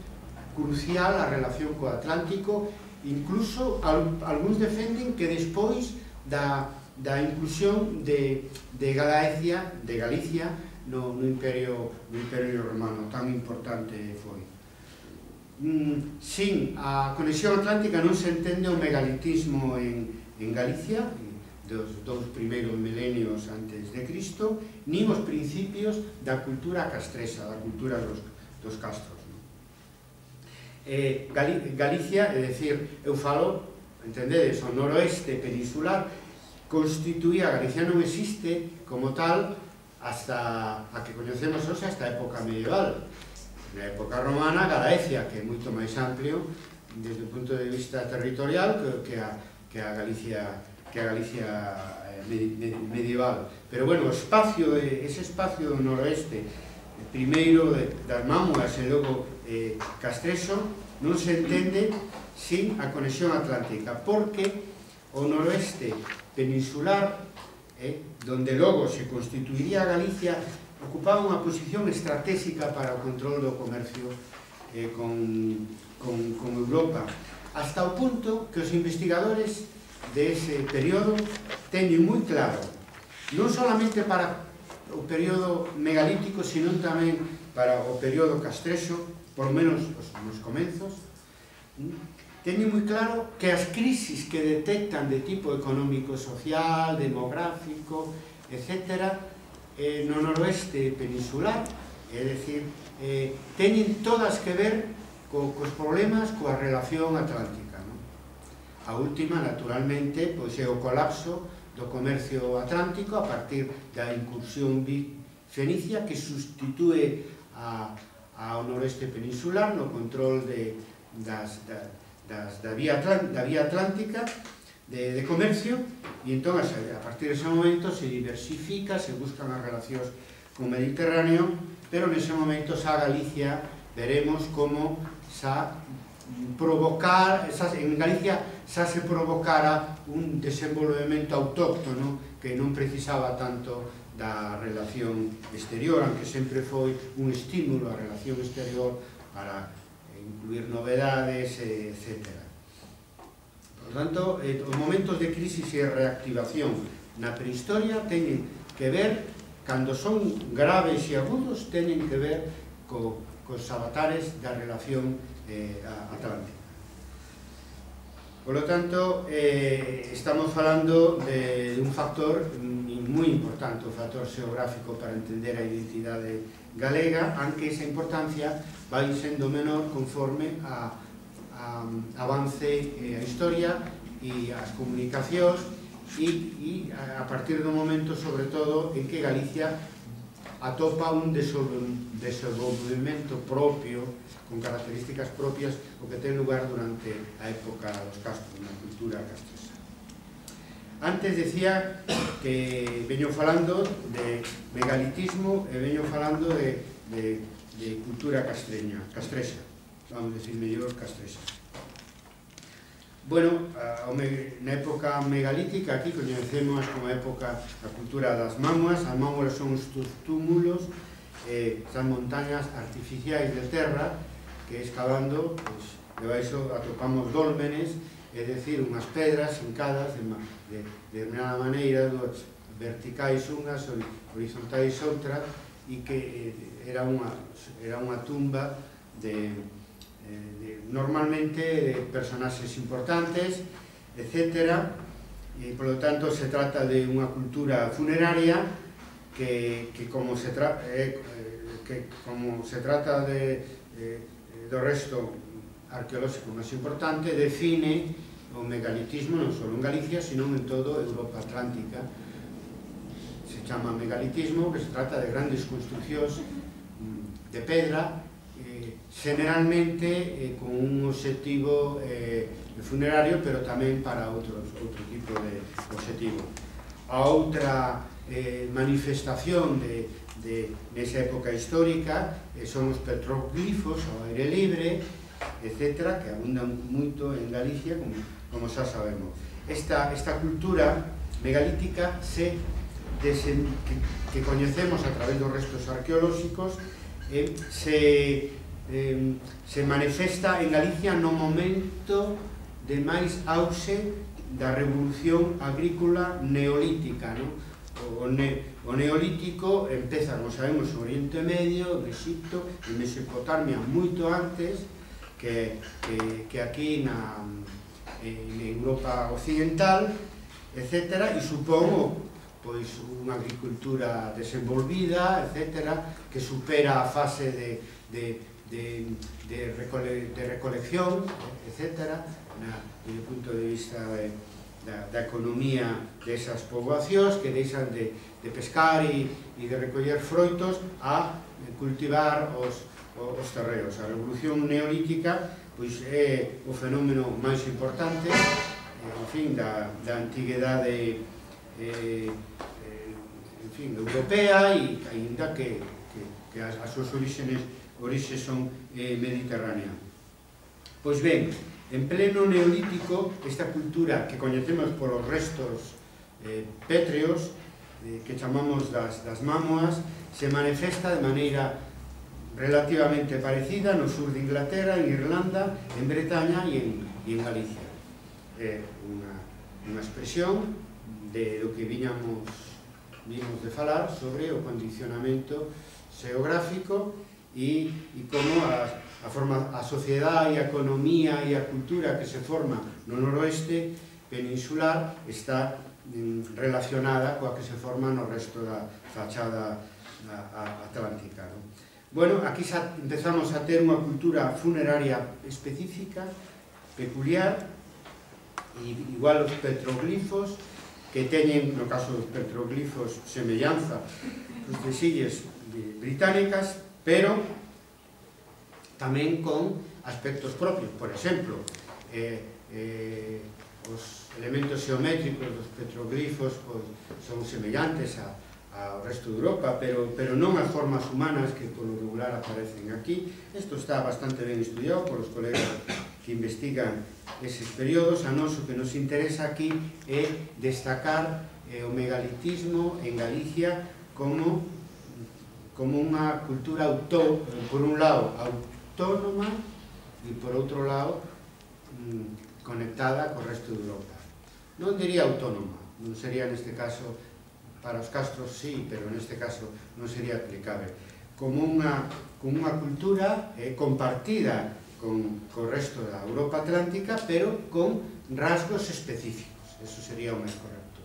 crucial a relación co Atlántico, incluso al, algúns defenden que despois da, da inclusión de, de Galaecia, de Galicia no, no, imperio, no imperio romano, tan importante foi. Mm, sin a conexión atlántica non se entende o megalitismo en, en Galicia, dos dous primeiros milenios antes de Cristo, nin os principios da cultura castresa, da cultura dos, dos castros eh, Galicia, é dicir, eu falo, entendedes, o noroeste peninsular, constituía, Galicia non existe como tal hasta a que coñecemos hoxe hasta a época medieval. Na época romana, Galaecia, que é moito máis amplio desde o punto de vista territorial que, que, a, que a Galicia que a Galicia eh, medieval. Pero bueno, o espacio, ese espacio do noroeste, primeiro das mámuas e logo eh, Castrexo non se entende sin a conexión atlántica porque o noroeste peninsular eh, donde logo se constituiría Galicia ocupaba unha posición estratégica para o control do comercio eh, con, con, con Europa. Hasta o punto que os investigadores de ese período teñen moi claro non solamente para o período megalítico, sino tamén para o período castrexo, por menos os, nos comenzos, teñen moi claro que as crisis que detectan de tipo económico, social, demográfico, etc., eh, no noroeste peninsular, é dicir, eh, teñen todas que ver co, cos problemas coa relación atlántica. Non? A última, naturalmente, pois é o colapso do comercio atlántico a partir da incursión fenicia que sustitúe a, ao noreste peninsular no control de, das, da, das, da, vía da vía atlántica de, de comercio e entón a, a partir dese momento se diversifica, se buscan as relacións con o Mediterráneo pero nese momento xa Galicia veremos como xa provocar, xa, en Galicia xa se provocara un desenvolvemento autóctono que non precisaba tanto da relación exterior, aunque sempre foi un estímulo a relación exterior para incluir novedades, etc. Por tanto, eh, os momentos de crisis e reactivación na prehistoria teñen que ver, cando son graves e agudos, teñen que ver co, cos avatares da relación eh, atlántica. Por lo tanto, eh, estamos falando de, de un factor mm, moi importante o factor xeográfico para entender a identidade galega, aunque esa importancia vai sendo menor conforme a, a avance eh, a historia e as comunicacións e, e a partir do momento, sobre todo, en que Galicia atopa un desenvolvemento propio con características propias o que ten lugar durante a época dos castros, na cultura castro. Antes decía que veño falando de megalitismo e veño falando de, de, de cultura castreña, castresa, vamos a decir mellor castresa. Bueno, a, na época megalítica aquí coñecemos como a época a cultura das mámoas, as mámoas son os túmulos, eh, as montañas artificiais de terra que escavando, pois, pues, debaixo atopamos dólmenes, é decir, unhas pedras hincadas de, de, de determinada maneira dos verticais unhas, horizontais outra e que eh, era unha, era unha tumba de, eh, de, normalmente de personaxes importantes, etc. E, polo tanto, se trata de unha cultura funeraria que, que como se trata eh, eh, que como se trata de, eh, do resto arqueolóxico máis importante define o megalitismo non só en Galicia, sino en todo Europa Atlántica. Se chama megalitismo, que se trata de grandes construccións mm, de pedra, eh, generalmente eh, con un objetivo eh, funerario, pero tamén para outros, outro tipo de objetivo. A outra eh, manifestación de, de, nesa época histórica eh, son os petroglifos ao aire libre, etc., que abundan moito en Galicia, como, como xa sabemos. Esta, esta cultura megalítica se desen, que, que coñecemos a través dos restos arqueolóxicos eh, se, eh, se manifesta en Galicia no momento de máis auxe da revolución agrícola neolítica, non? o, ne, o neolítico empeza, como sabemos, o Oriente Medio, o Egipto, en Mesopotamia moito antes, que, que, que aquí na, en Europa Occidental, etc. E supongo pois unha agricultura desenvolvida, etc., que supera a fase de, de, de, de, recole, de recolección, etc., na, desde o punto de vista de, da, da economía desas poboacións que deixan de, de pescar e, e de recoller froitos a cultivar os, os terreos. A revolución neolítica pois, é o fenómeno máis importante eh, en fin, da, da antiguidade eh, eh, en fin, europea e ainda que, que, que as, as súas orixenes orixes son eh, mediterránea. Pois ben, en pleno neolítico, esta cultura que coñecemos polos restos eh, pétreos, eh, que chamamos das, das mámoas, se manifesta de maneira relativamente parecida no sur de Inglaterra, en Irlanda, en Bretaña e en, e en Galicia. É unha, unha expresión de do que viñamos, vimos de falar sobre o condicionamento xeográfico e, e como a, a, forma, a sociedade, a economía e a cultura que se forma no noroeste peninsular está mm, relacionada coa que se forma no resto da fachada a, a atlántica. Non? Bueno, aquí xa empezamos a ter unha cultura funeraria específica, peculiar, e igual os petroglifos, que teñen, no caso dos petroglifos, semellanza cos desilles británicas, pero tamén con aspectos propios. Por exemplo, eh, eh, os elementos geométricos dos petroglifos pois, son semellantes a ao resto de Europa, pero, pero non as formas humanas que polo regular aparecen aquí. Isto está bastante ben estudiado polos colegas que investigan eses períodos. A noso que nos interesa aquí é destacar eh, o megalitismo en Galicia como como unha cultura auto, por un lado autónoma e por outro lado mm, conectada co resto de Europa. Non diría autónoma, non sería neste caso para os castros sí, pero neste caso non sería aplicable como unha, como unha cultura eh, compartida con, co resto da Europa Atlántica pero con rasgos específicos. Eso sería o máis correcto.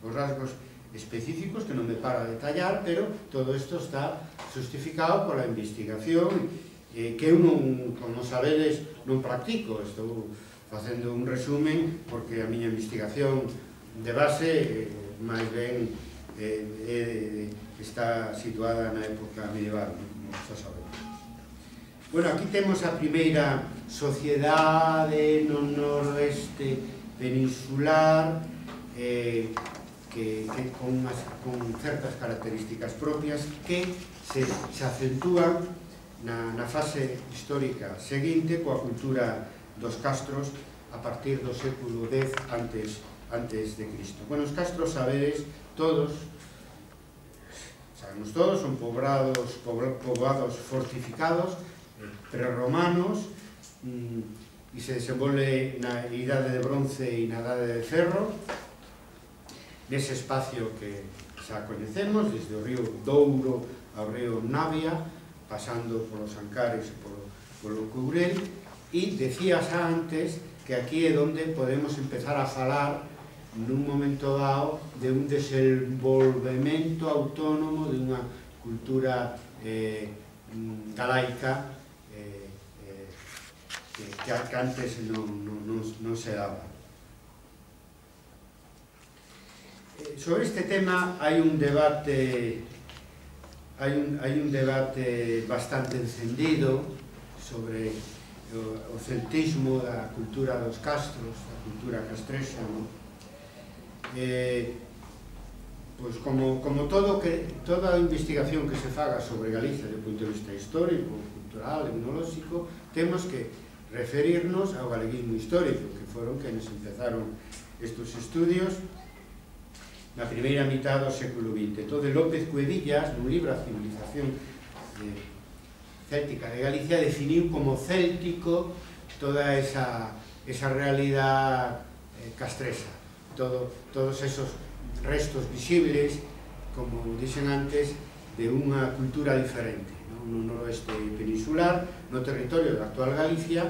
Os rasgos específicos que non me para detallar pero todo isto está justificado pola investigación eh, que eu non, como sabedes non practico. Estou facendo un resumen porque a miña investigación de base eh, máis ben eh, eh, está situada na época medieval, como xa sabemos. Bueno, aquí temos a primeira sociedade no noroeste peninsular eh, que, que con, as, con certas características propias que se, se acentúan na, na fase histórica seguinte coa cultura dos castros a partir do século X antes antes de Cristo. Bueno, os castros sabedes todos, sabemos todos, son poblados, poblados fortificados, prerromanos, e mm, se desenvolve na idade de bronce e na idade de ferro, nese espacio que xa coñecemos, desde o río Douro ao río Navia, pasando polos Ancares e polo, polo Cubrel, e decía xa antes que aquí é onde podemos empezar a falar nun momento dado de un desenvolvemento autónomo de unha cultura eh, galaica eh, eh, que, que antes non, non, non, non se daba. Eh, sobre este tema hai un debate hai un, hai un debate bastante encendido sobre o, o celtismo da cultura dos castros, da cultura castrexa, non? eh, pois como, como todo que, toda a investigación que se faga sobre Galicia de punto de vista histórico, cultural, etnolóxico, temos que referirnos ao galeguismo histórico, que foron quenes empezaron estes estudios na primeira mitad do século XX. Todo de López Cuevillas, nun libro A civilización eh, céltica de Galicia, definiu como céltico toda esa, esa realidade eh, castresa todo, todos esos restos visibles, como dixen antes, de unha cultura diferente, no, no noroeste peninsular, no territorio da actual Galicia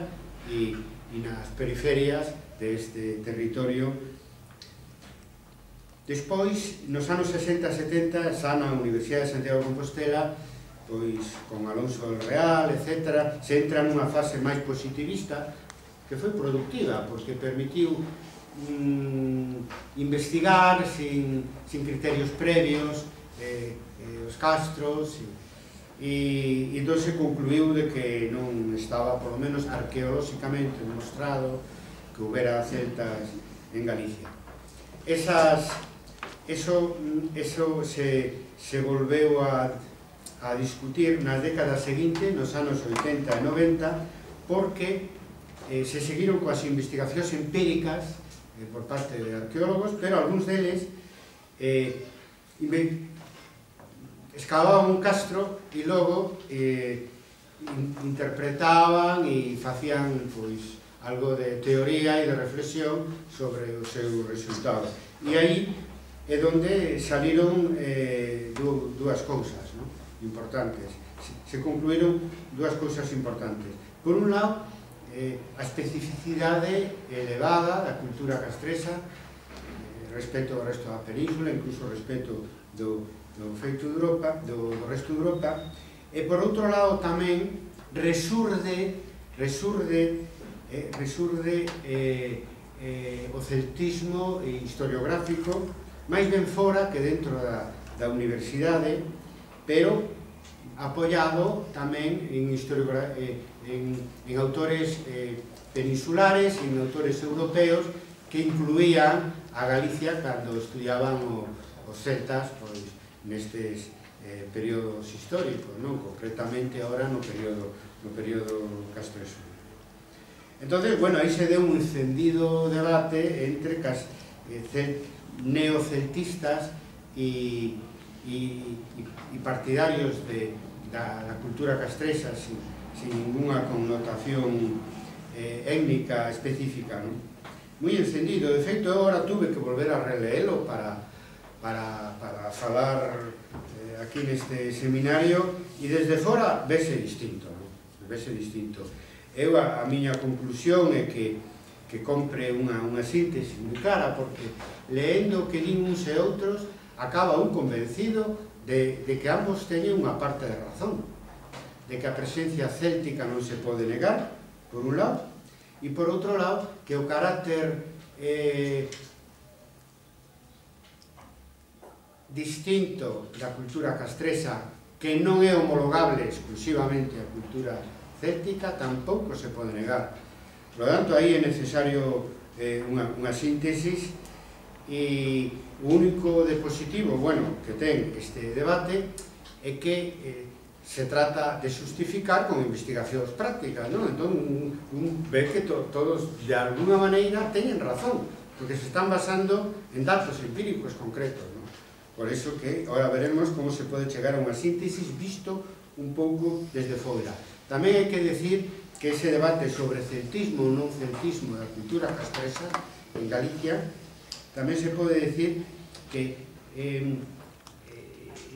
e, e nas periferias deste territorio. Despois, nos anos 60 70, xa na Universidade de Santiago de Compostela, pois con Alonso del Real, etc., se entra nunha fase máis positivista, que foi productiva, porque permitiu mm, investigar sin, sin criterios previos eh, eh, os castros e, e entón se concluiu de que non estaba por lo menos arqueolóxicamente demostrado que houbera celtas en Galicia. Esas eso, eso se, se volveu a, a discutir nas décadas seguintes, nos anos 80 e 90, porque eh, se seguiron coas investigacións empíricas eh, por parte de arqueólogos, pero algúns deles eh, excavaban un castro e logo eh, interpretaban e facían pois, algo de teoría e de reflexión sobre o seu resultado. E aí é onde saliron eh, dúas cousas no? importantes. Se, se concluíron dúas cousas importantes. Por un lado, eh, a especificidade elevada da cultura castresa eh, respecto ao resto da península, incluso respecto do, do feito de Europa, do, do resto de Europa, e por outro lado tamén resurde resurde eh, resurde eh, eh, o celtismo historiográfico máis ben fora que dentro da, da universidade pero apoiado tamén en historiografía eh, en, en autores eh, peninsulares e en autores europeos que incluían a Galicia cando estudiaban o, os celtas pois, nestes eh, períodos históricos, non? concretamente ahora no período, no período castresuro. Entonces, bueno, aí se deu un encendido debate entre cas, eh, neoceltistas e, e, e partidarios de, da, da cultura castresa sin, sin ninguna connotación eh, étnica específica, ¿no? Muy encendido. De feito, agora tuve que volver a releelo para, para, para falar eh, aquí neste seminario e desde fora vese distinto, ¿no? vese distinto. Eu a, a miña conclusión é que que compre unha, unha síntese moi cara, porque leendo o que din uns e outros, acaba un convencido de, de que ambos teñen unha parte de razón de que a presencia céltica non se pode negar, por un lado, e por outro lado, que o carácter eh, distinto da cultura castresa que non é homologable exclusivamente á cultura céltica tampouco se pode negar. Por lo tanto aí é necesario eh, unha, unha síntesis e o único de positivo bueno, que ten este debate é que eh, se trata de justificar con investigacións prácticas, non? Entón, un, un ve que to, todos, de alguna maneira, teñen razón, porque se están basando en datos empíricos concretos, non? Por iso que ahora veremos como se pode chegar a unha síntesis visto un pouco desde fora. Tamén hai que decir que ese debate sobre celtismo ou non celtismo da cultura castresa en Galicia tamén se pode decir que eh,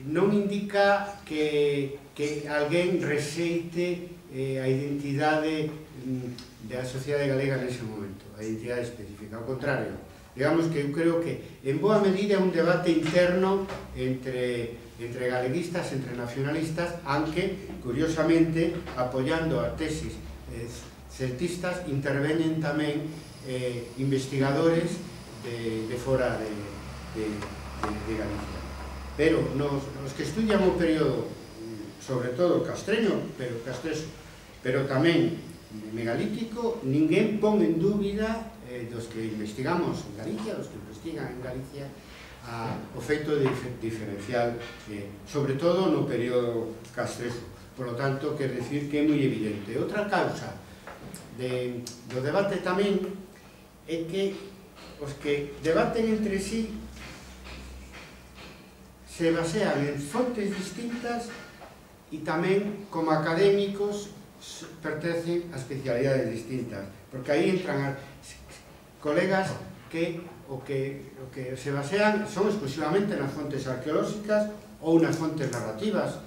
non indica que que alguén rexeite eh, a identidade mm, da sociedade galega nese momento, a identidade específica, ao contrario. Digamos que eu creo que en boa medida é un debate interno entre, entre galeguistas, entre nacionalistas, aunque, curiosamente, apoyando a tesis eh, celtistas, intervenen tamén eh, investigadores de, de fora de, de, de, de Galicia. Pero nos, os que estudian o período sobre todo castreño, pero castreso, pero tamén megalítico, ninguén pon en dúbida eh, dos que investigamos en Galicia, dos que investigan en Galicia, a, o feito de diferencial, eh, sobre todo no período castreso. Por lo tanto, quer decir que é moi evidente. Outra causa de, do debate tamén é que os que debaten entre sí se basean en fontes distintas e tamén como académicos pertencen a especialidades distintas, porque aí entran colegas que o que, o que se basean son exclusivamente nas fontes arqueolóxicas ou nas fontes narrativas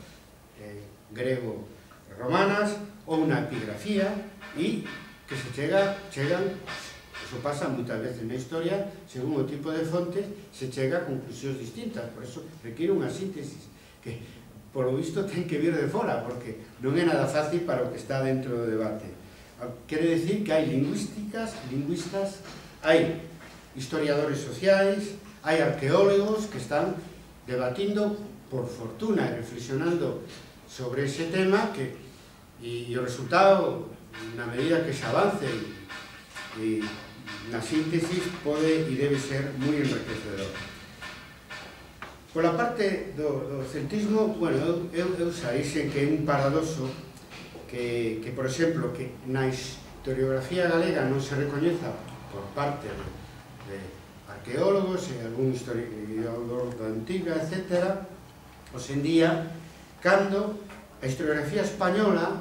eh, grego-romanas ou na epigrafía e que se chega, chegan Eso pasa moitas veces na historia, según o tipo de fontes, se chega a conclusións distintas, por eso requiere unha síntesis que por lo visto ten que vir de fora porque non é nada fácil para o que está dentro do debate quere decir que hai lingüísticas lingüistas hai historiadores sociais, hai arqueólogos que están debatindo por fortuna e reflexionando sobre ese tema que e, e o resultado na medida que se avance e, e síntesis pode e debe ser moi enriquecedor. Pola parte do, do centrismo, bueno, eu, eu, eu sei, que é un paradoxo que, que, por exemplo, que na historiografía galega non se recoñeza por parte de, de arqueólogos e algún historiador da antiga, etc. Hoxendía, cando a historiografía española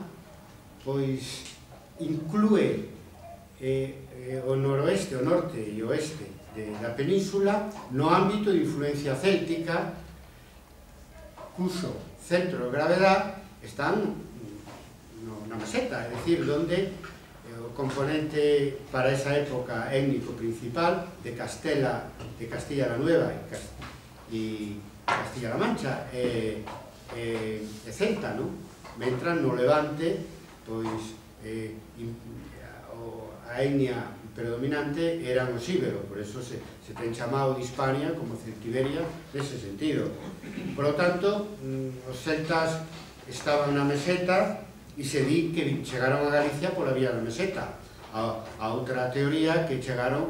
pois inclúe eh, eh, o noroeste, o norte e o oeste de, da península no ámbito de influencia céltica cuso centro de gravedad están no, na meseta, é dicir, donde eh, o componente para esa época étnico principal de Castela, de Castilla la Nueva e, Cast e Castilla la Mancha eh, eh, e Celta, non? Mentran no Levante pois eh, in, a, a etnia predominante eran os íberos, por eso se, se ten chamado de Hispania como Celtiberia nese sentido. Por lo tanto, mm, os celtas estaban na meseta e se di que chegaron a Galicia pola vía da meseta. A, a outra teoría que chegaron,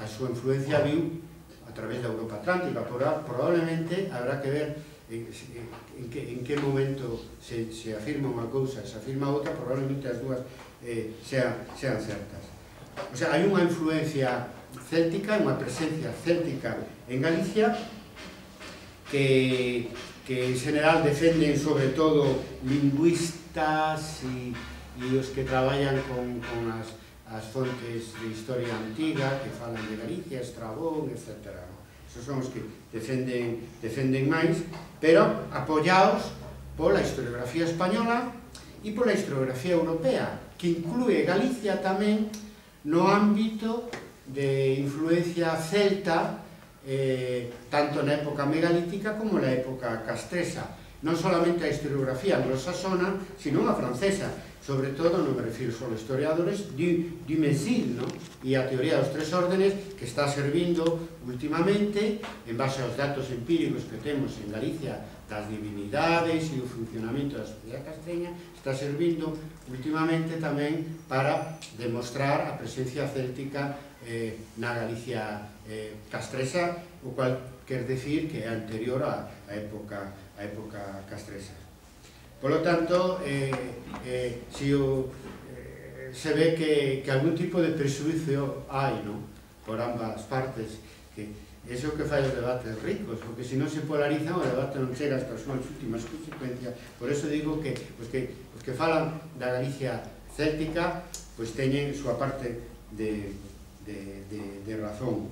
a súa influencia viu a través da Europa Atlántica, Porá, probablemente habrá que ver en, en, en, que, en que momento se, se afirma unha cousa e se afirma outra, probablemente as dúas eh, sean, sean certas. O sea, hai unha influencia céltica, unha presencia céltica en Galicia que, que en general defenden sobre todo lingüistas e, e os que traballan con, con as, as fontes de historia antiga que falan de Galicia, Estrabón, etc. Esos son os que defenden, defenden máis, pero apoiados pola historiografía española e pola historiografía europea, que inclúe Galicia tamén no ámbito de influencia celta eh, tanto na época megalítica como na época castresa non solamente a historiografía anglosaxona sino a francesa sobre todo, non me refiro só aos historiadores du, du Mesil no? e a teoría dos tres órdenes que está servindo últimamente en base aos datos empíricos que temos en Galicia das divinidades e o funcionamento da sociedade castreña está servindo últimamente tamén para demostrar a presencia céltica eh, na Galicia eh, castresa o cual quer decir que é anterior á, a época á época castresa polo tanto eh, eh, si o, eh, se ve que, que algún tipo de presuicio hai no? por ambas partes que Eso que fai o debate ricos, porque se non se polariza o debate non chega hasta as súas últimas consecuencias. Por eso digo que os que, os que falan da Galicia céltica pois teñen súa parte de, de, de, de razón.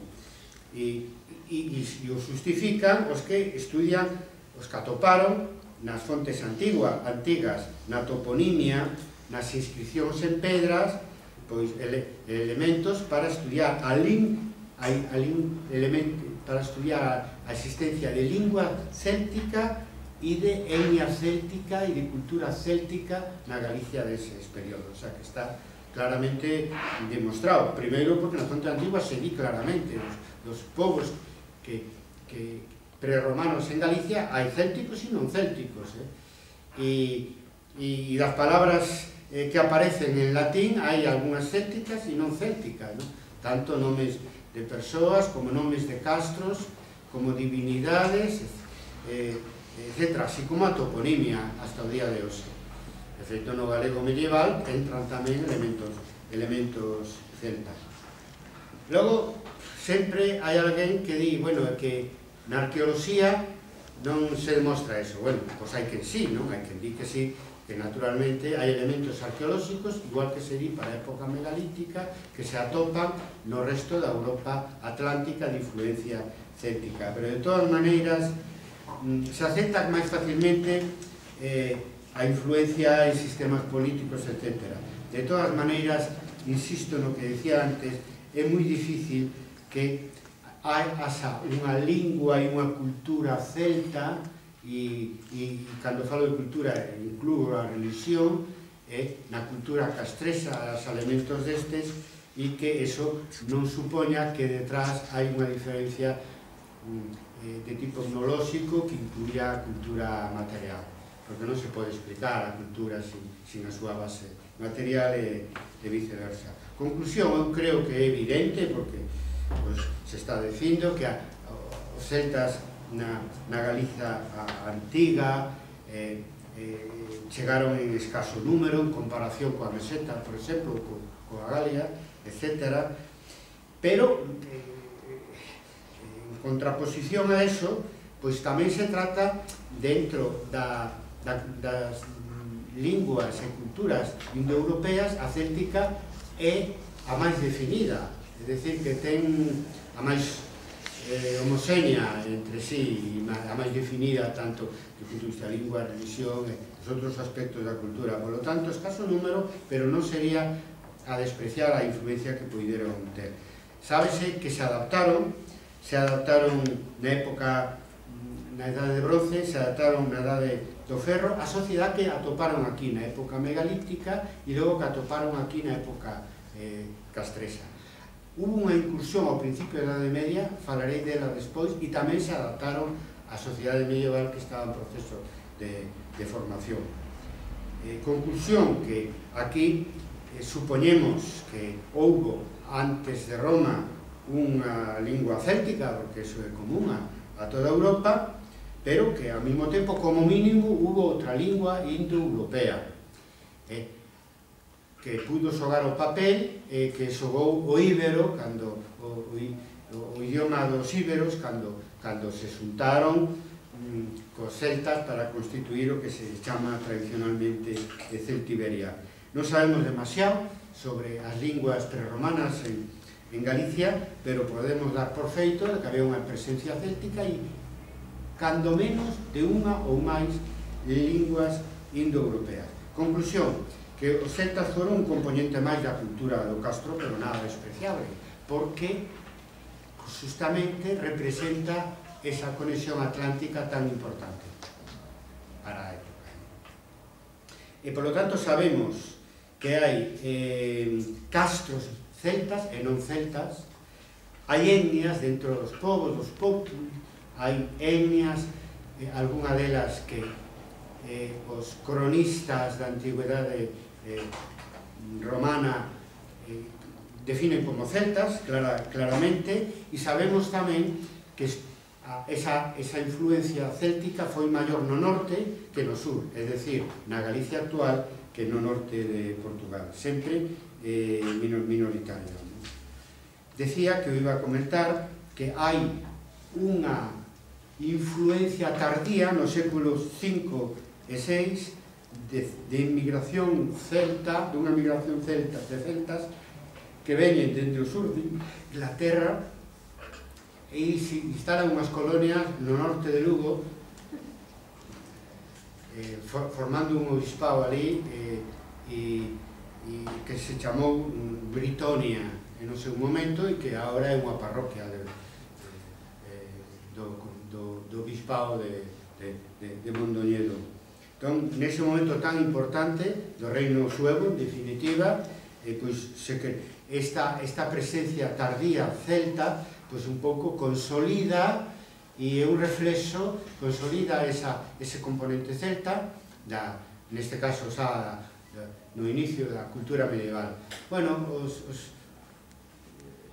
E, e, e, e o justifican os que estudian, os que atoparon nas fontes antigua, antigas, na toponimia, nas inscripcións en pedras, pois ele, elementos para estudiar a lin hai algún elemento para estudiar a existencia de lingua céltica e de etnia céltica e de cultura céltica na Galicia deses períodos, o sea que está claramente demostrado. Primeiro, porque na fonte antigua se di claramente dos, dos povos que, que preromanos en Galicia hai célticos e non célticos. Eh? E, e das palabras eh, que aparecen en latín hai algunhas célticas e non célticas, ¿no? tanto nomes de persoas, como nomes de castros, como divinidades, etc., así como a toponimia hasta o día de hoxe. De feito, no galego medieval entran tamén elementos, elementos celtas. Logo, sempre hai alguén que di, bueno, que na arqueoloxía non se demostra eso. Bueno, pois hai que sí, non? Hai que di que sí, que naturalmente hai elementos arqueolóxicos, igual que se di para a época megalítica, que se atopan no resto da Europa atlántica de influencia céltica. Pero de todas maneiras, mm, se acepta máis facilmente eh, a influencia en sistemas políticos, etc. De todas maneiras, insisto no que decía antes, é moi difícil que hai asa unha lingua e unha cultura celta e, e cando falo de cultura incluo a religión e eh, na cultura castresa os elementos destes e que eso non supoña que detrás hai unha diferencia mm, eh, de tipo etnolóxico que incluía a cultura material. Porque non se pode explicar a cultura sin, sin a súa base material e, e viceversa. Conclusión, eu creo que é evidente porque pues, se está dicindo que a, os celtas na, na Galiza antiga, eh, eh, chegaron en escaso número en comparación coa meseta, por exemplo, co, coa Galia, etc. Pero, eh, eh, en contraposición a eso, pois tamén se trata dentro da, da, das linguas e culturas indoeuropeas, a céltica é a máis definida, é dicir, que ten a máis eh, homoxénea entre sí, a máis definida tanto do punto de vista da lingua, religión eh, e os outros aspectos da cultura. Por lo tanto, escaso número, pero non sería a despreciar a influencia que poideron ter. Sábese que se adaptaron, se adaptaron na época mm, na edade de bronce, se adaptaron na edade do ferro, a sociedade que atoparon aquí na época megalíptica e logo que atoparon aquí na época eh, castresa. Hubo unha incursión ao principio da Edade Media, falarei dela despois, e tamén se adaptaron á sociedade medieval que estaba en proceso de, de formación. Eh, conclusión que aquí eh, supoñemos que houbo antes de Roma unha lingua céltica, porque iso é común a, a toda Europa, pero que ao mesmo tempo, como mínimo, hubo outra lingua indoeuropea. Eh, que pudo xogar o papel e que xogou o íbero cando o, o, o idioma dos íberos cando, cando se xuntaron mm, cos celtas para constituir o que se chama tradicionalmente de celtiberia. Non sabemos demasiado sobre as linguas prerromanas en, en Galicia, pero podemos dar por feito que había unha presencia céltica e cando menos de unha ou máis linguas indoeuropeas. Conclusión, que os celtas foron un componente máis da cultura do Castro, pero nada despreciable, porque justamente representa esa conexión atlántica tan importante para a época. E, polo tanto, sabemos que hai eh, castros celtas e non celtas, hai etnias dentro dos povos, dos povos, hai etnias, eh, algunha delas que eh, os cronistas da antigüedade eh, romana eh, definen como celtas, clara, claramente, e sabemos tamén que esa, esa influencia céltica foi maior no norte que no sur, é dicir, na Galicia actual que no norte de Portugal, sempre eh, minoritario. Decía que eu iba a comentar que hai unha influencia tardía no séculos 5 e 6 de, de inmigración celta, dunha migración celta de celtas que veñen dende o sur de Inglaterra e se instalan unhas colonias no norte de Lugo eh, for, formando un obispado ali eh, e, e que se chamou Britonia en o seu momento e que agora é unha parroquia de, eh, do, do, do obispado de, de, de, de Mondoñedo. Entón, nese momento tan importante do reino suevo, en definitiva, eh, pois, se que esta, esta presencia tardía celta pois un pouco consolida e é un reflexo, consolida esa, ese componente celta, da, neste caso xa da, no inicio da cultura medieval. Bueno, os, os,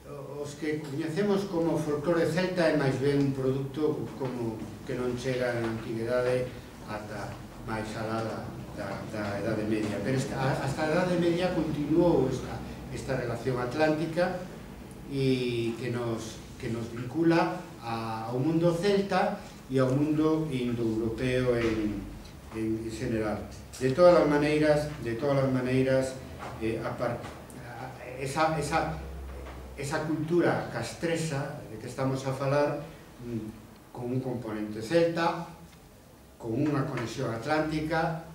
os que coñecemos como folclore celta é máis ben un produto como que non chega na antigüedade ata máis alá da, da, da Edade Media. Pero esta, hasta a Edade Media continuou esta, esta relación atlántica e que nos, que nos vincula a, ao mundo celta e ao mundo indoeuropeo en, en, en general. De todas as maneiras, de todas as maneiras, eh, a par, esa, esa, esa cultura castresa de que estamos a falar mm, con un componente celta, con unha conexión atlántica,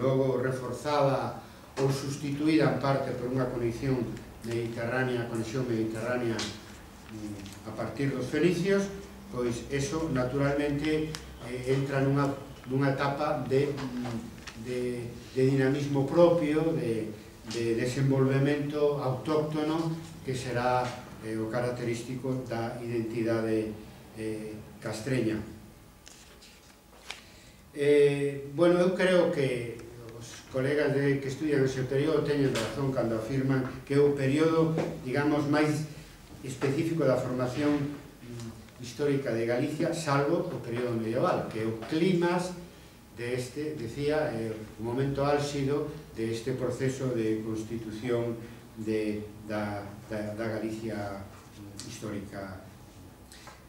logo reforzada ou sustituída en parte por unha conexión mediterránea, conexión mediterránea mm, a partir dos fenicios, pois eso naturalmente eh, entra nunha, nunha etapa de, mm, de, de dinamismo propio, de, de desenvolvemento autóctono que será eh, o característico da identidade eh, castreña. Eh, bueno, eu creo que os colegas de, que estudian ese período teñen razón cando afirman que é o período, digamos, máis específico da formación mm, histórica de Galicia, salvo o período medieval, que é o climas de este, decía, eh, o momento álxido de este proceso de constitución de, da, da, da Galicia histórica.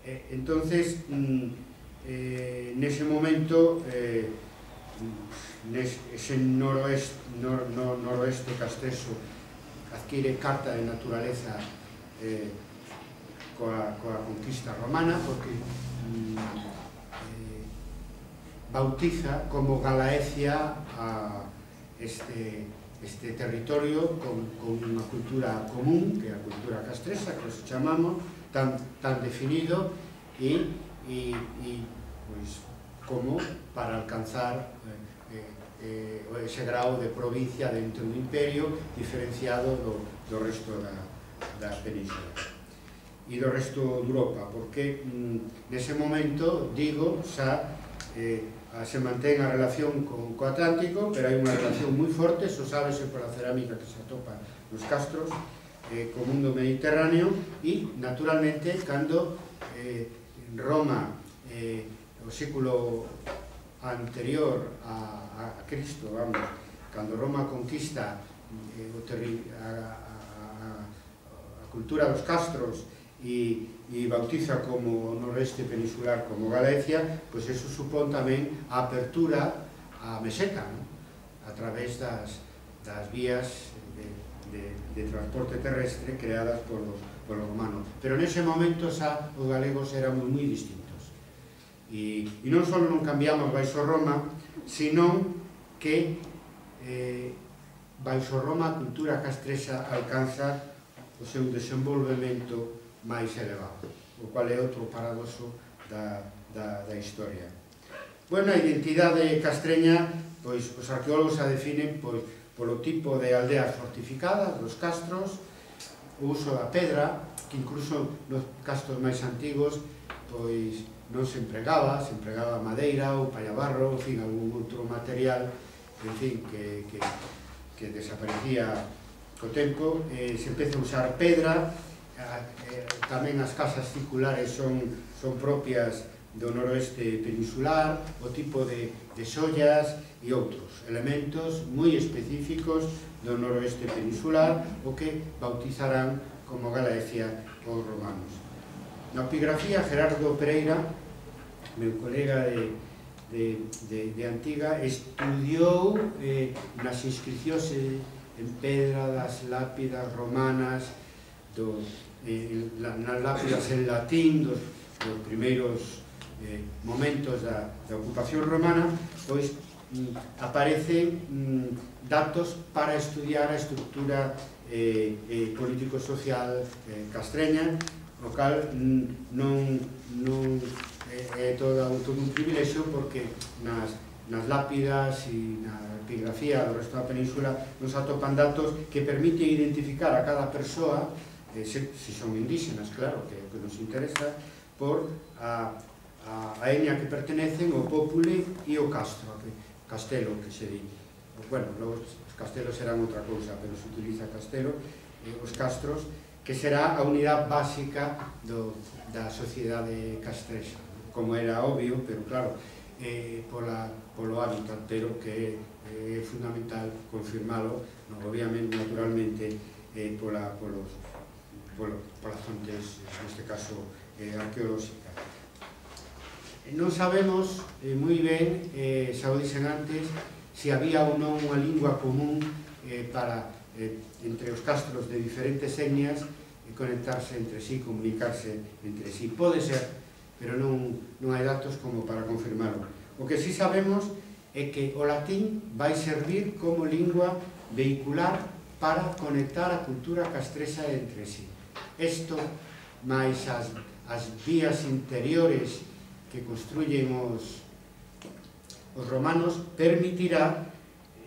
Eh, entonces, mm, eh, nese momento eh, nes, ese noroeste, nor, nor, noroeste casteso adquire carta de naturaleza eh, coa, coa conquista romana porque mm, eh, bautiza como Galaecia a este, este territorio con, con unha cultura común, que é a cultura castresa, que nos chamamos, tan, tan definido, e y, y pois, como para alcanzar eh, eh, eh ese grau de provincia dentro do imperio diferenciado do, do resto da, da península. E do resto de Europa porque mm, nese momento digo xa eh, se mantén a relación co, co Atlántico pero hai unha relación moi forte so sábese pola cerámica que se atopa nos castros eh, co mundo mediterráneo e naturalmente cando eh, Roma eh, o século anterior a, a Cristo, vamos, cando Roma conquista eh, o terri, a, a, a a cultura dos castros e, e bautiza como o noreste peninsular como Galicia, pois eso supón tamén a apertura a meseta, non? a través das, das vías de, de, de transporte terrestre creadas por os polo romano. Pero nese momento xa os galegos eran moi distintos. E, e non só non cambiamos baixo Roma, sino que eh, baixo Roma a cultura castrexa alcanza o seu desenvolvemento máis elevado, o cual é outro paradoxo da, da, da historia. Bueno, a identidade castreña, pois os arqueólogos a definen pois, polo tipo de aldeas fortificadas, dos castros, o uso da pedra, que incluso nos castos máis antigos pois non se empregaba, se empregaba madeira ou pallabarro, en fin, algún outro material, en fin, que, que, que desaparecía co tempo, eh, se empeza a usar pedra, eh, tamén as casas circulares son, son propias do noroeste peninsular, o tipo de, de sollas e outros elementos moi específicos do noroeste peninsular, o que bautizarán, como Galaecia os romanos. Na epigrafía, Gerardo Pereira, meu colega de, de, de, de Antiga, estudiou eh, nas inscripcións en pedra das lápidas romanas, do, eh, nas lápidas en latín dos, dos primeiros eh, momentos da, da ocupación romana, pois Mm, aparecen mm, datos para estudiar a estructura eh, eh, político-social eh, castreña, o cal mm, non, non eh, é todo, todo un privilexio porque nas, nas lápidas e na epigrafía do resto da península nos atopan datos que permiten identificar a cada persoa eh, se, se son indígenas, claro, que, que nos interesa por a, a, a etnia que pertenecen, o popule e o castro. Que, castelo que se di bueno, os castelos serán outra cousa pero se utiliza castelo eh, os castros que será a unidade básica do, da sociedade castrexa como era obvio, pero claro eh, pola, polo hábito antero que é eh, fundamental confirmalo no, obviamente, naturalmente eh, pola, polos, polo, polas fontes neste caso eh, arqueolóxicas Eh, non sabemos eh, moi ben, eh, xa o dixen antes, se había ou non unha lingua común eh, para, eh, entre os castros de diferentes etnias, eh, conectarse entre sí, comunicarse entre sí. Pode ser, pero non, non hai datos como para confirmarlo. O que sí sabemos é que o latín vai servir como lingua vehicular para conectar a cultura castresa entre sí. Isto, máis as, as vías interiores que construyen os, os romanos permitirá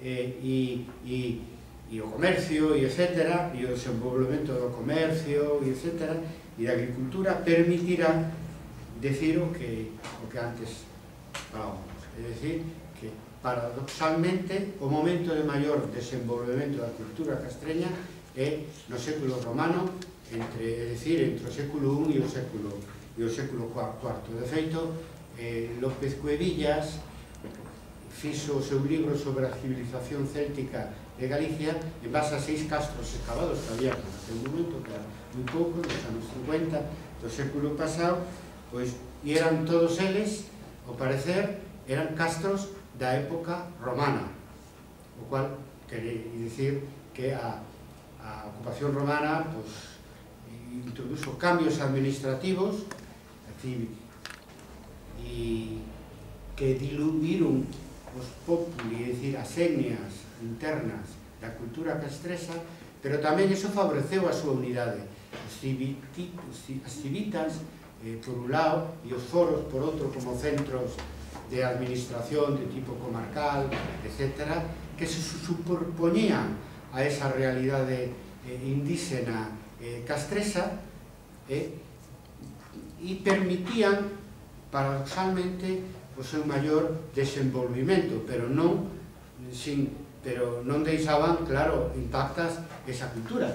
eh, e, e, e o comercio e etc e o desenvolvemento do comercio e etc e da agricultura permitirá decir o que, o que antes falábamos. É dicir que paradoxalmente o momento de maior desenvolvemento da cultura castreña é no século romano entre, é dicir, entre o século I e o século II o século IV. De feito, eh, López Cuevillas fixo o seu libro sobre a civilización céltica de Galicia en base a seis castros excavados que había un momento, que era moi pouco, nos anos 50 do século pasado, pois, e eran todos eles, ao parecer, eran castros da época romana, o cual quere dicir que a, a ocupación romana pois, introduzo cambios administrativos e que diluíron os populi, é dicir, as etnias internas da cultura castresa, pero tamén iso favoreceu a súa unidade. Os, civiti, as civitas, eh, por un lado, e os foros, por outro, como centros de administración de tipo comarcal, etc., que se superpoñían a esa realidade eh, indígena eh, castresa, eh, e permitían paradoxalmente o seu maior desenvolvimento, pero non sin, pero non deixaban, claro, impactas esa cultura.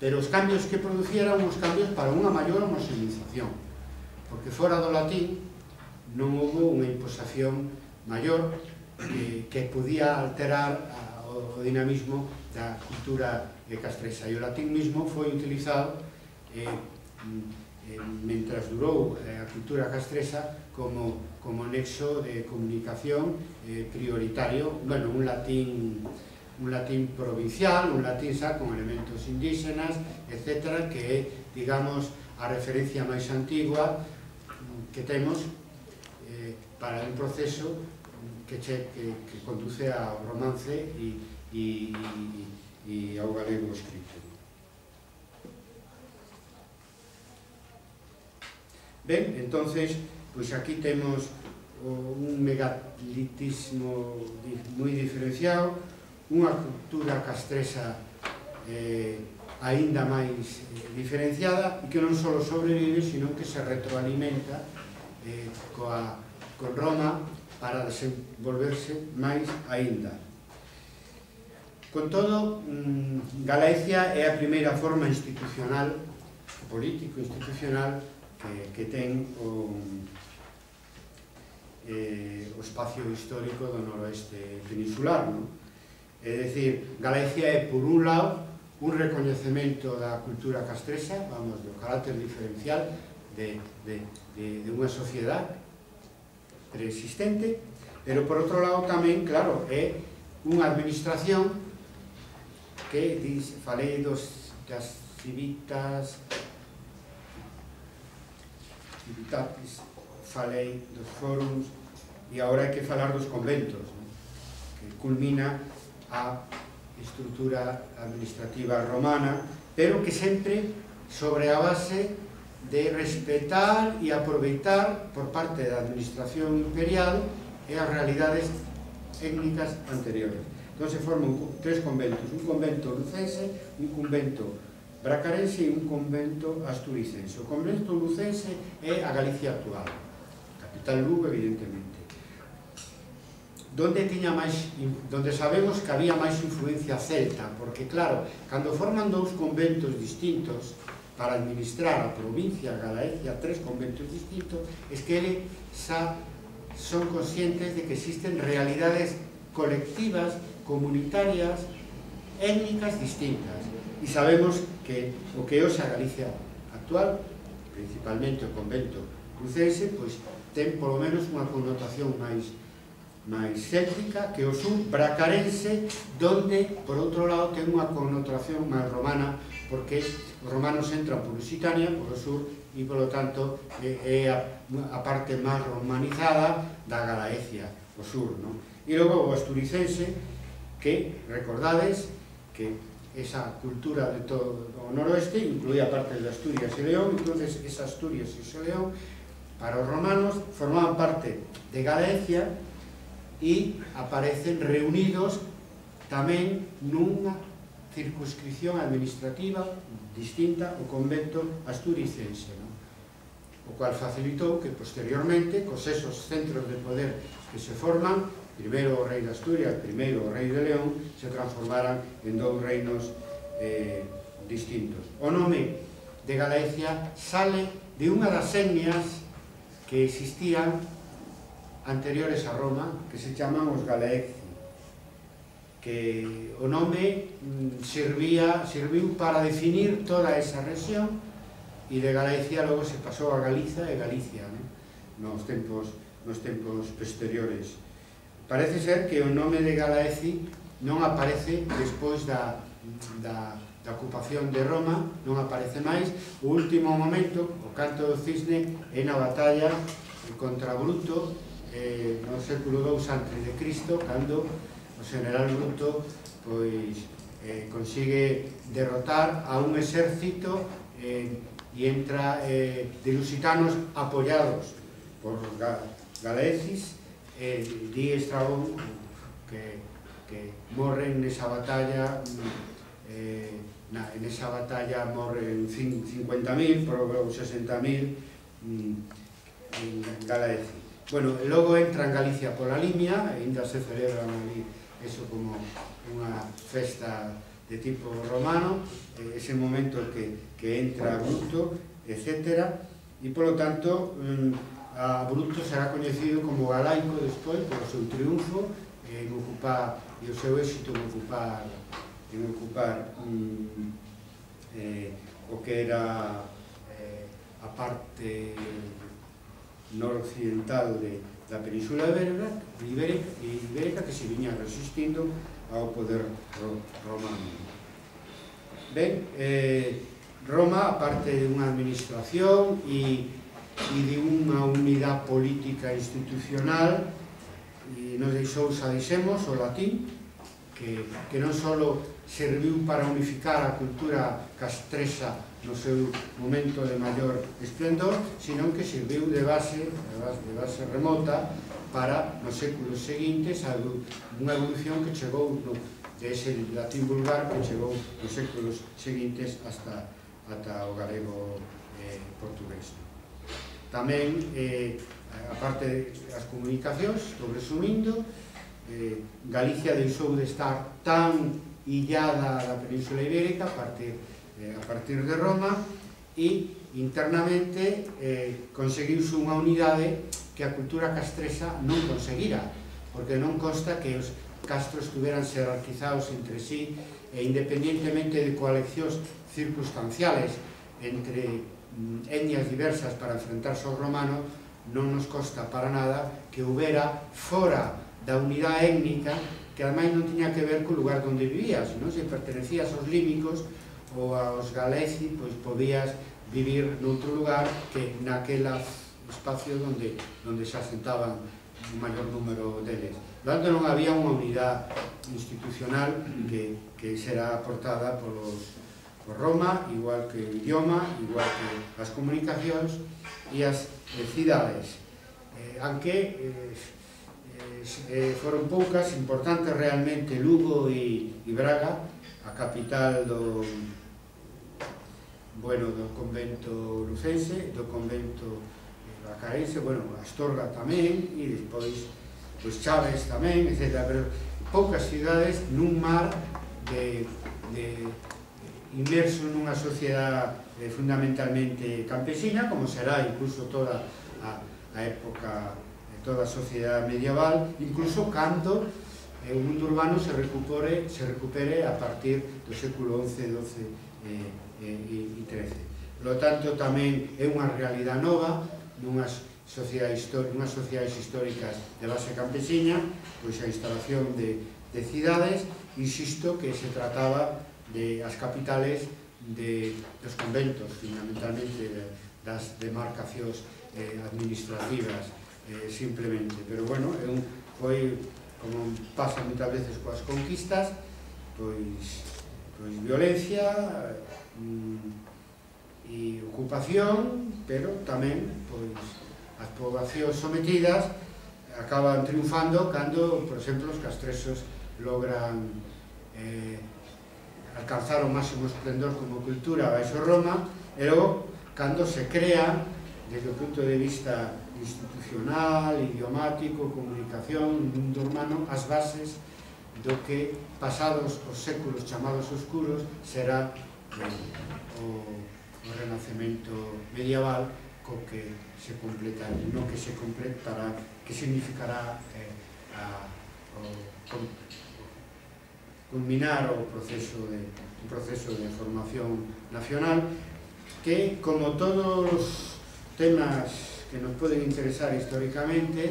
Pero os cambios que producían os cambios para unha maior homoxenización, porque fora do latín non houve unha imposación maior que, que podía alterar a, o, o dinamismo da cultura de Castrexa. E o latín mismo foi utilizado eh, eh, mentras durou eh, a cultura castresa como, como nexo de comunicación eh, prioritario, bueno, un latín un latín provincial, un latín xa con elementos indígenas, etc., que é, digamos, a referencia máis antigua que temos eh, para un proceso que, che, que, que conduce ao romance e, e, e ao galego escrito. Ben, entonces, pois aquí temos un megalitismo moi diferenciado, unha cultura castresa eh, aínda máis eh, diferenciada e que non só sobrevive, sino que se retroalimenta eh, coa, con Roma para desenvolverse máis aínda. Con todo, mm, Galicia é a primeira forma institucional, político-institucional, que, que ten o, eh, o espacio histórico do noroeste peninsular. Non? É dicir, Galicia é, por un lado, un recoñecemento da cultura castresa, vamos, do carácter diferencial de, de, de, de unha sociedade preexistente, pero por outro lado tamén, claro, é unha administración que, dis, falei dos das civitas, actividades, falei dos fóruns, e agora hai que falar dos conventos, non? que culmina a estrutura administrativa romana, pero que sempre sobre a base de respetar e aproveitar por parte da administración imperial e as realidades étnicas anteriores. Entón se forman tres conventos, un convento lucense, un convento Bracarense e un convento asturicense. O convento lucense é a Galicia actual, capital Lugo, evidentemente. Donde, tiña máis, donde sabemos que había máis influencia celta, porque claro, cando forman dous conventos distintos, para administrar a provincia a Galicia tres conventos distintos, es que ele xa son conscientes de que existen realidades colectivas, comunitarias, étnicas distintas. E sabemos que o que hoxe a Galicia actual, principalmente o convento cruceise, pois ten polo menos unha connotación máis máis céltica que o sur bracarense donde por outro lado ten unha connotación máis romana porque os romanos entran por Lusitania, por o sur e polo tanto é a, a parte máis romanizada da Galaecia, o sur, non? E logo o asturicense que recordades que esa cultura de todo o noroeste, incluía parte de Asturias e León, entonces esa Asturias e ese León, para os romanos, formaban parte de Galicia e aparecen reunidos tamén nunha circunscripción administrativa distinta ao convento asturicense, non? o cual facilitou que posteriormente, cos esos centros de poder que se forman, primeiro o rei de Asturias, primeiro o rei de León, se transformaran en dous reinos eh, distintos. O nome de Galicia sale de unha das etnias que existían anteriores a Roma, que se chaman os Galaeci, que o nome mm, servía, serviu para definir toda esa región e de Galicia logo se pasou a Galiza e Galicia, né? nos tempos nos tempos posteriores Parece ser que o nome de Galaeci non aparece despois da, da, da ocupación de Roma, non aparece máis. O último momento, o canto do cisne, é na batalla contra Bruto eh, no século II antes de Cristo, cando o general Bruto pois, eh, consigue derrotar a un exército eh, e entra eh, de lusitanos apoiados por Galaecis eh, di Estrabón que, que morren nesa batalla eh, na, en esa batalla morren 50.000 por 60.000 mm, en Galaeci bueno, logo entra en Galicia pola limia e ainda se celebran ali eso como unha festa de tipo romano eh, ese momento que, que entra Augusto, etc. E, polo tanto, mm, a Bruto será coñecido como galaico despois polo seu triunfo en ocupar e o seu éxito en ocupar en ocupar mm, eh, o que era eh, a parte noroccidental de, da península ibérica, ibérica, ibérica que se viña resistindo ao poder ro, romano. Ben, eh, Roma, aparte de unha administración e e de unha unidade política institucional e nos deixou, xa dixemos, o latín, que, que non só serviu para unificar a cultura castresa no seu momento de maior esplendor, sino que serviu de base, de base, de base remota para, nos séculos seguintes, unha evolución que chegou no, de ese latín vulgar que chegou nos séculos seguintes hasta, ata o galego eh, portugués. Tamén, eh, a parte das comunicacións, estou resumindo, eh, Galicia deixou de estar tan illada da Península Ibérica a partir, eh, a partir de Roma e internamente eh, conseguiuse unha unidade que a cultura castresa non conseguira porque non consta que os castros tuveran xerarquizados entre sí e independientemente de coleccións circunstanciales entre Mm, etnias diversas para enfrentarse aos romanos, non nos costa para nada que houbera fora da unidade étnica que ademais non tiña que ver co lugar onde vivías, non? se pertenecías aos límicos ou aos galeci, pois podías vivir noutro lugar que naquela espacio onde, onde se asentaban o maior número deles. Portanto, non había unha unidade institucional que, que será aportada polos, Roma, igual que o idioma, igual que as comunicacións e as eh, cidades. Eh, anque eh, eh, foron poucas, importantes realmente Lugo e, e Braga, a capital do bueno, do convento lucense, do convento eh, bacarense, bueno, Astorga tamén, e despois pois Chaves tamén, etc. Pero poucas cidades nun mar de, de inmerso nunha sociedade eh, fundamentalmente campesina, como será incluso toda a, a época, eh, toda a sociedade medieval, incluso cando eh, o mundo urbano se recupere, se recupere a partir do século XI, XII eh, eh, e XIII. Por lo tanto, tamén é unha realidade nova, nunhas sociedades, nunhas sociedades históricas de base campesiña, pois a instalación de, de cidades, insisto que se trataba de as capitales de, dos conventos, fundamentalmente das demarcacións eh, administrativas, eh, simplemente. Pero bueno, é un, foi, como pasa moitas veces coas conquistas, pois, pois violencia, mm, e ocupación, pero tamén pois, as poboacións sometidas acaban triunfando cando, por exemplo, os castresos logran eh, alcanzar o máximo esplendor como cultura baixo Roma e logo cando se crea desde o punto de vista institucional, idiomático, comunicación, mundo humano, as bases do que pasados os séculos chamados oscuros será eh, o, o renacemento medieval co que se completa, no que se completará, que significará eh, a, o, culminar o proceso de, un proceso de formación nacional que, como todos os temas que nos poden interesar históricamente,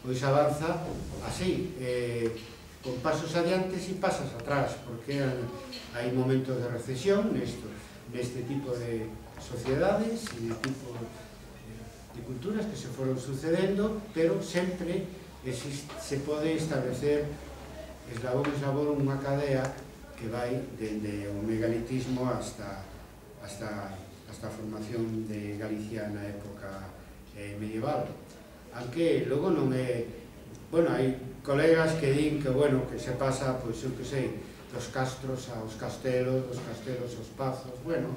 pois avanza así, eh, con pasos adiantes e pasas atrás, porque eh, hai momentos de recesión nesto, neste tipo de sociedades e de tipo de culturas que se foron sucedendo, pero sempre existe, se pode establecer eslabón eslabón unha cadea que vai dende o megalitismo hasta, hasta, hasta a formación de Galicia na época eh, medieval. Aunque logo non é... Bueno, hai colegas que din que, bueno, que se pasa, pois, eu que sei, dos castros aos castelos, dos castelos aos pazos, bueno,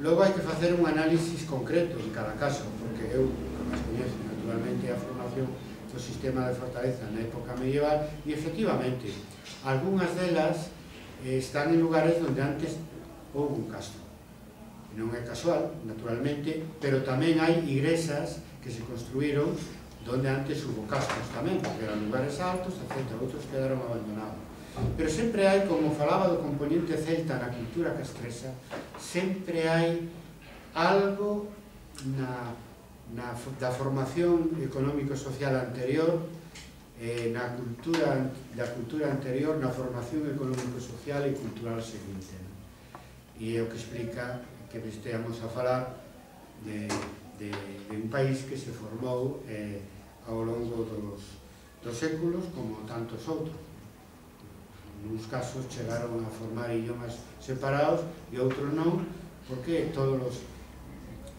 Logo hai que facer un análisis concreto en cada caso, porque eu, como as coñece naturalmente a formación do sistema de fortaleza na época medieval e efectivamente algunhas delas eh, están en lugares onde antes houve un castro. Non é casual, naturalmente pero tamén hai igrexas que se construíron donde antes hubo castros tamén porque eran lugares altos, etc outros quedaron abandonados. Pero sempre hai, como falaba do componente celta na cultura castresa sempre hai algo na na, da formación económico-social anterior eh, na cultura, da cultura anterior na formación económico-social e cultural seguinte. E é o que explica que esteamos a falar de, de, de un país que se formou eh, ao longo dos, dos séculos como tantos outros. Nuns casos chegaron a formar idiomas separados e outros non, porque todos os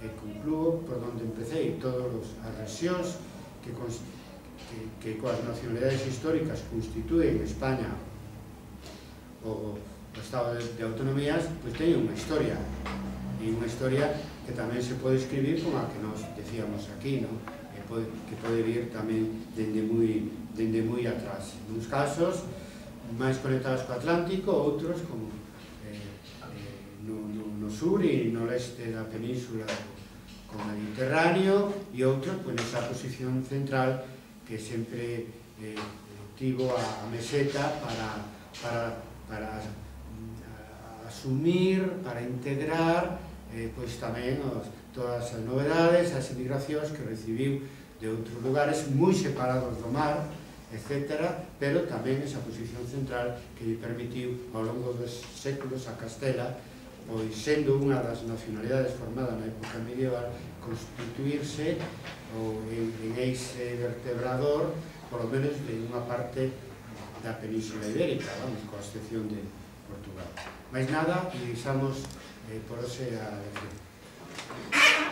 e concluo por onde empecéi todos os, as rexións que, que, que coas nacionalidades históricas constituen España o, o Estado de, de Autonomías pois teñen unha historia e unha historia que tamén se pode escribir como a que nos decíamos aquí non? E pode, que pode vir tamén dende moi, dende moi atrás nuns casos máis conectados co Atlántico outros como sur e no leste da península co Mediterráneo e outro pois, nesa posición central que sempre eh, tivo a, a meseta para, para, para mm, asumir, para integrar eh, pois tamén os, todas as novedades, as emigracións que recibiu de outros lugares moi separados do mar, etc., pero tamén esa posición central que lle permitiu ao longo dos séculos a Castela pois sendo unha das nacionalidades formada na época medieval constituirse ou en, en eixe vertebrador polo menos de unha parte da península ibérica vamos, coa excepción de Portugal. Mais nada, e deixamos eh, por hoxe a lección.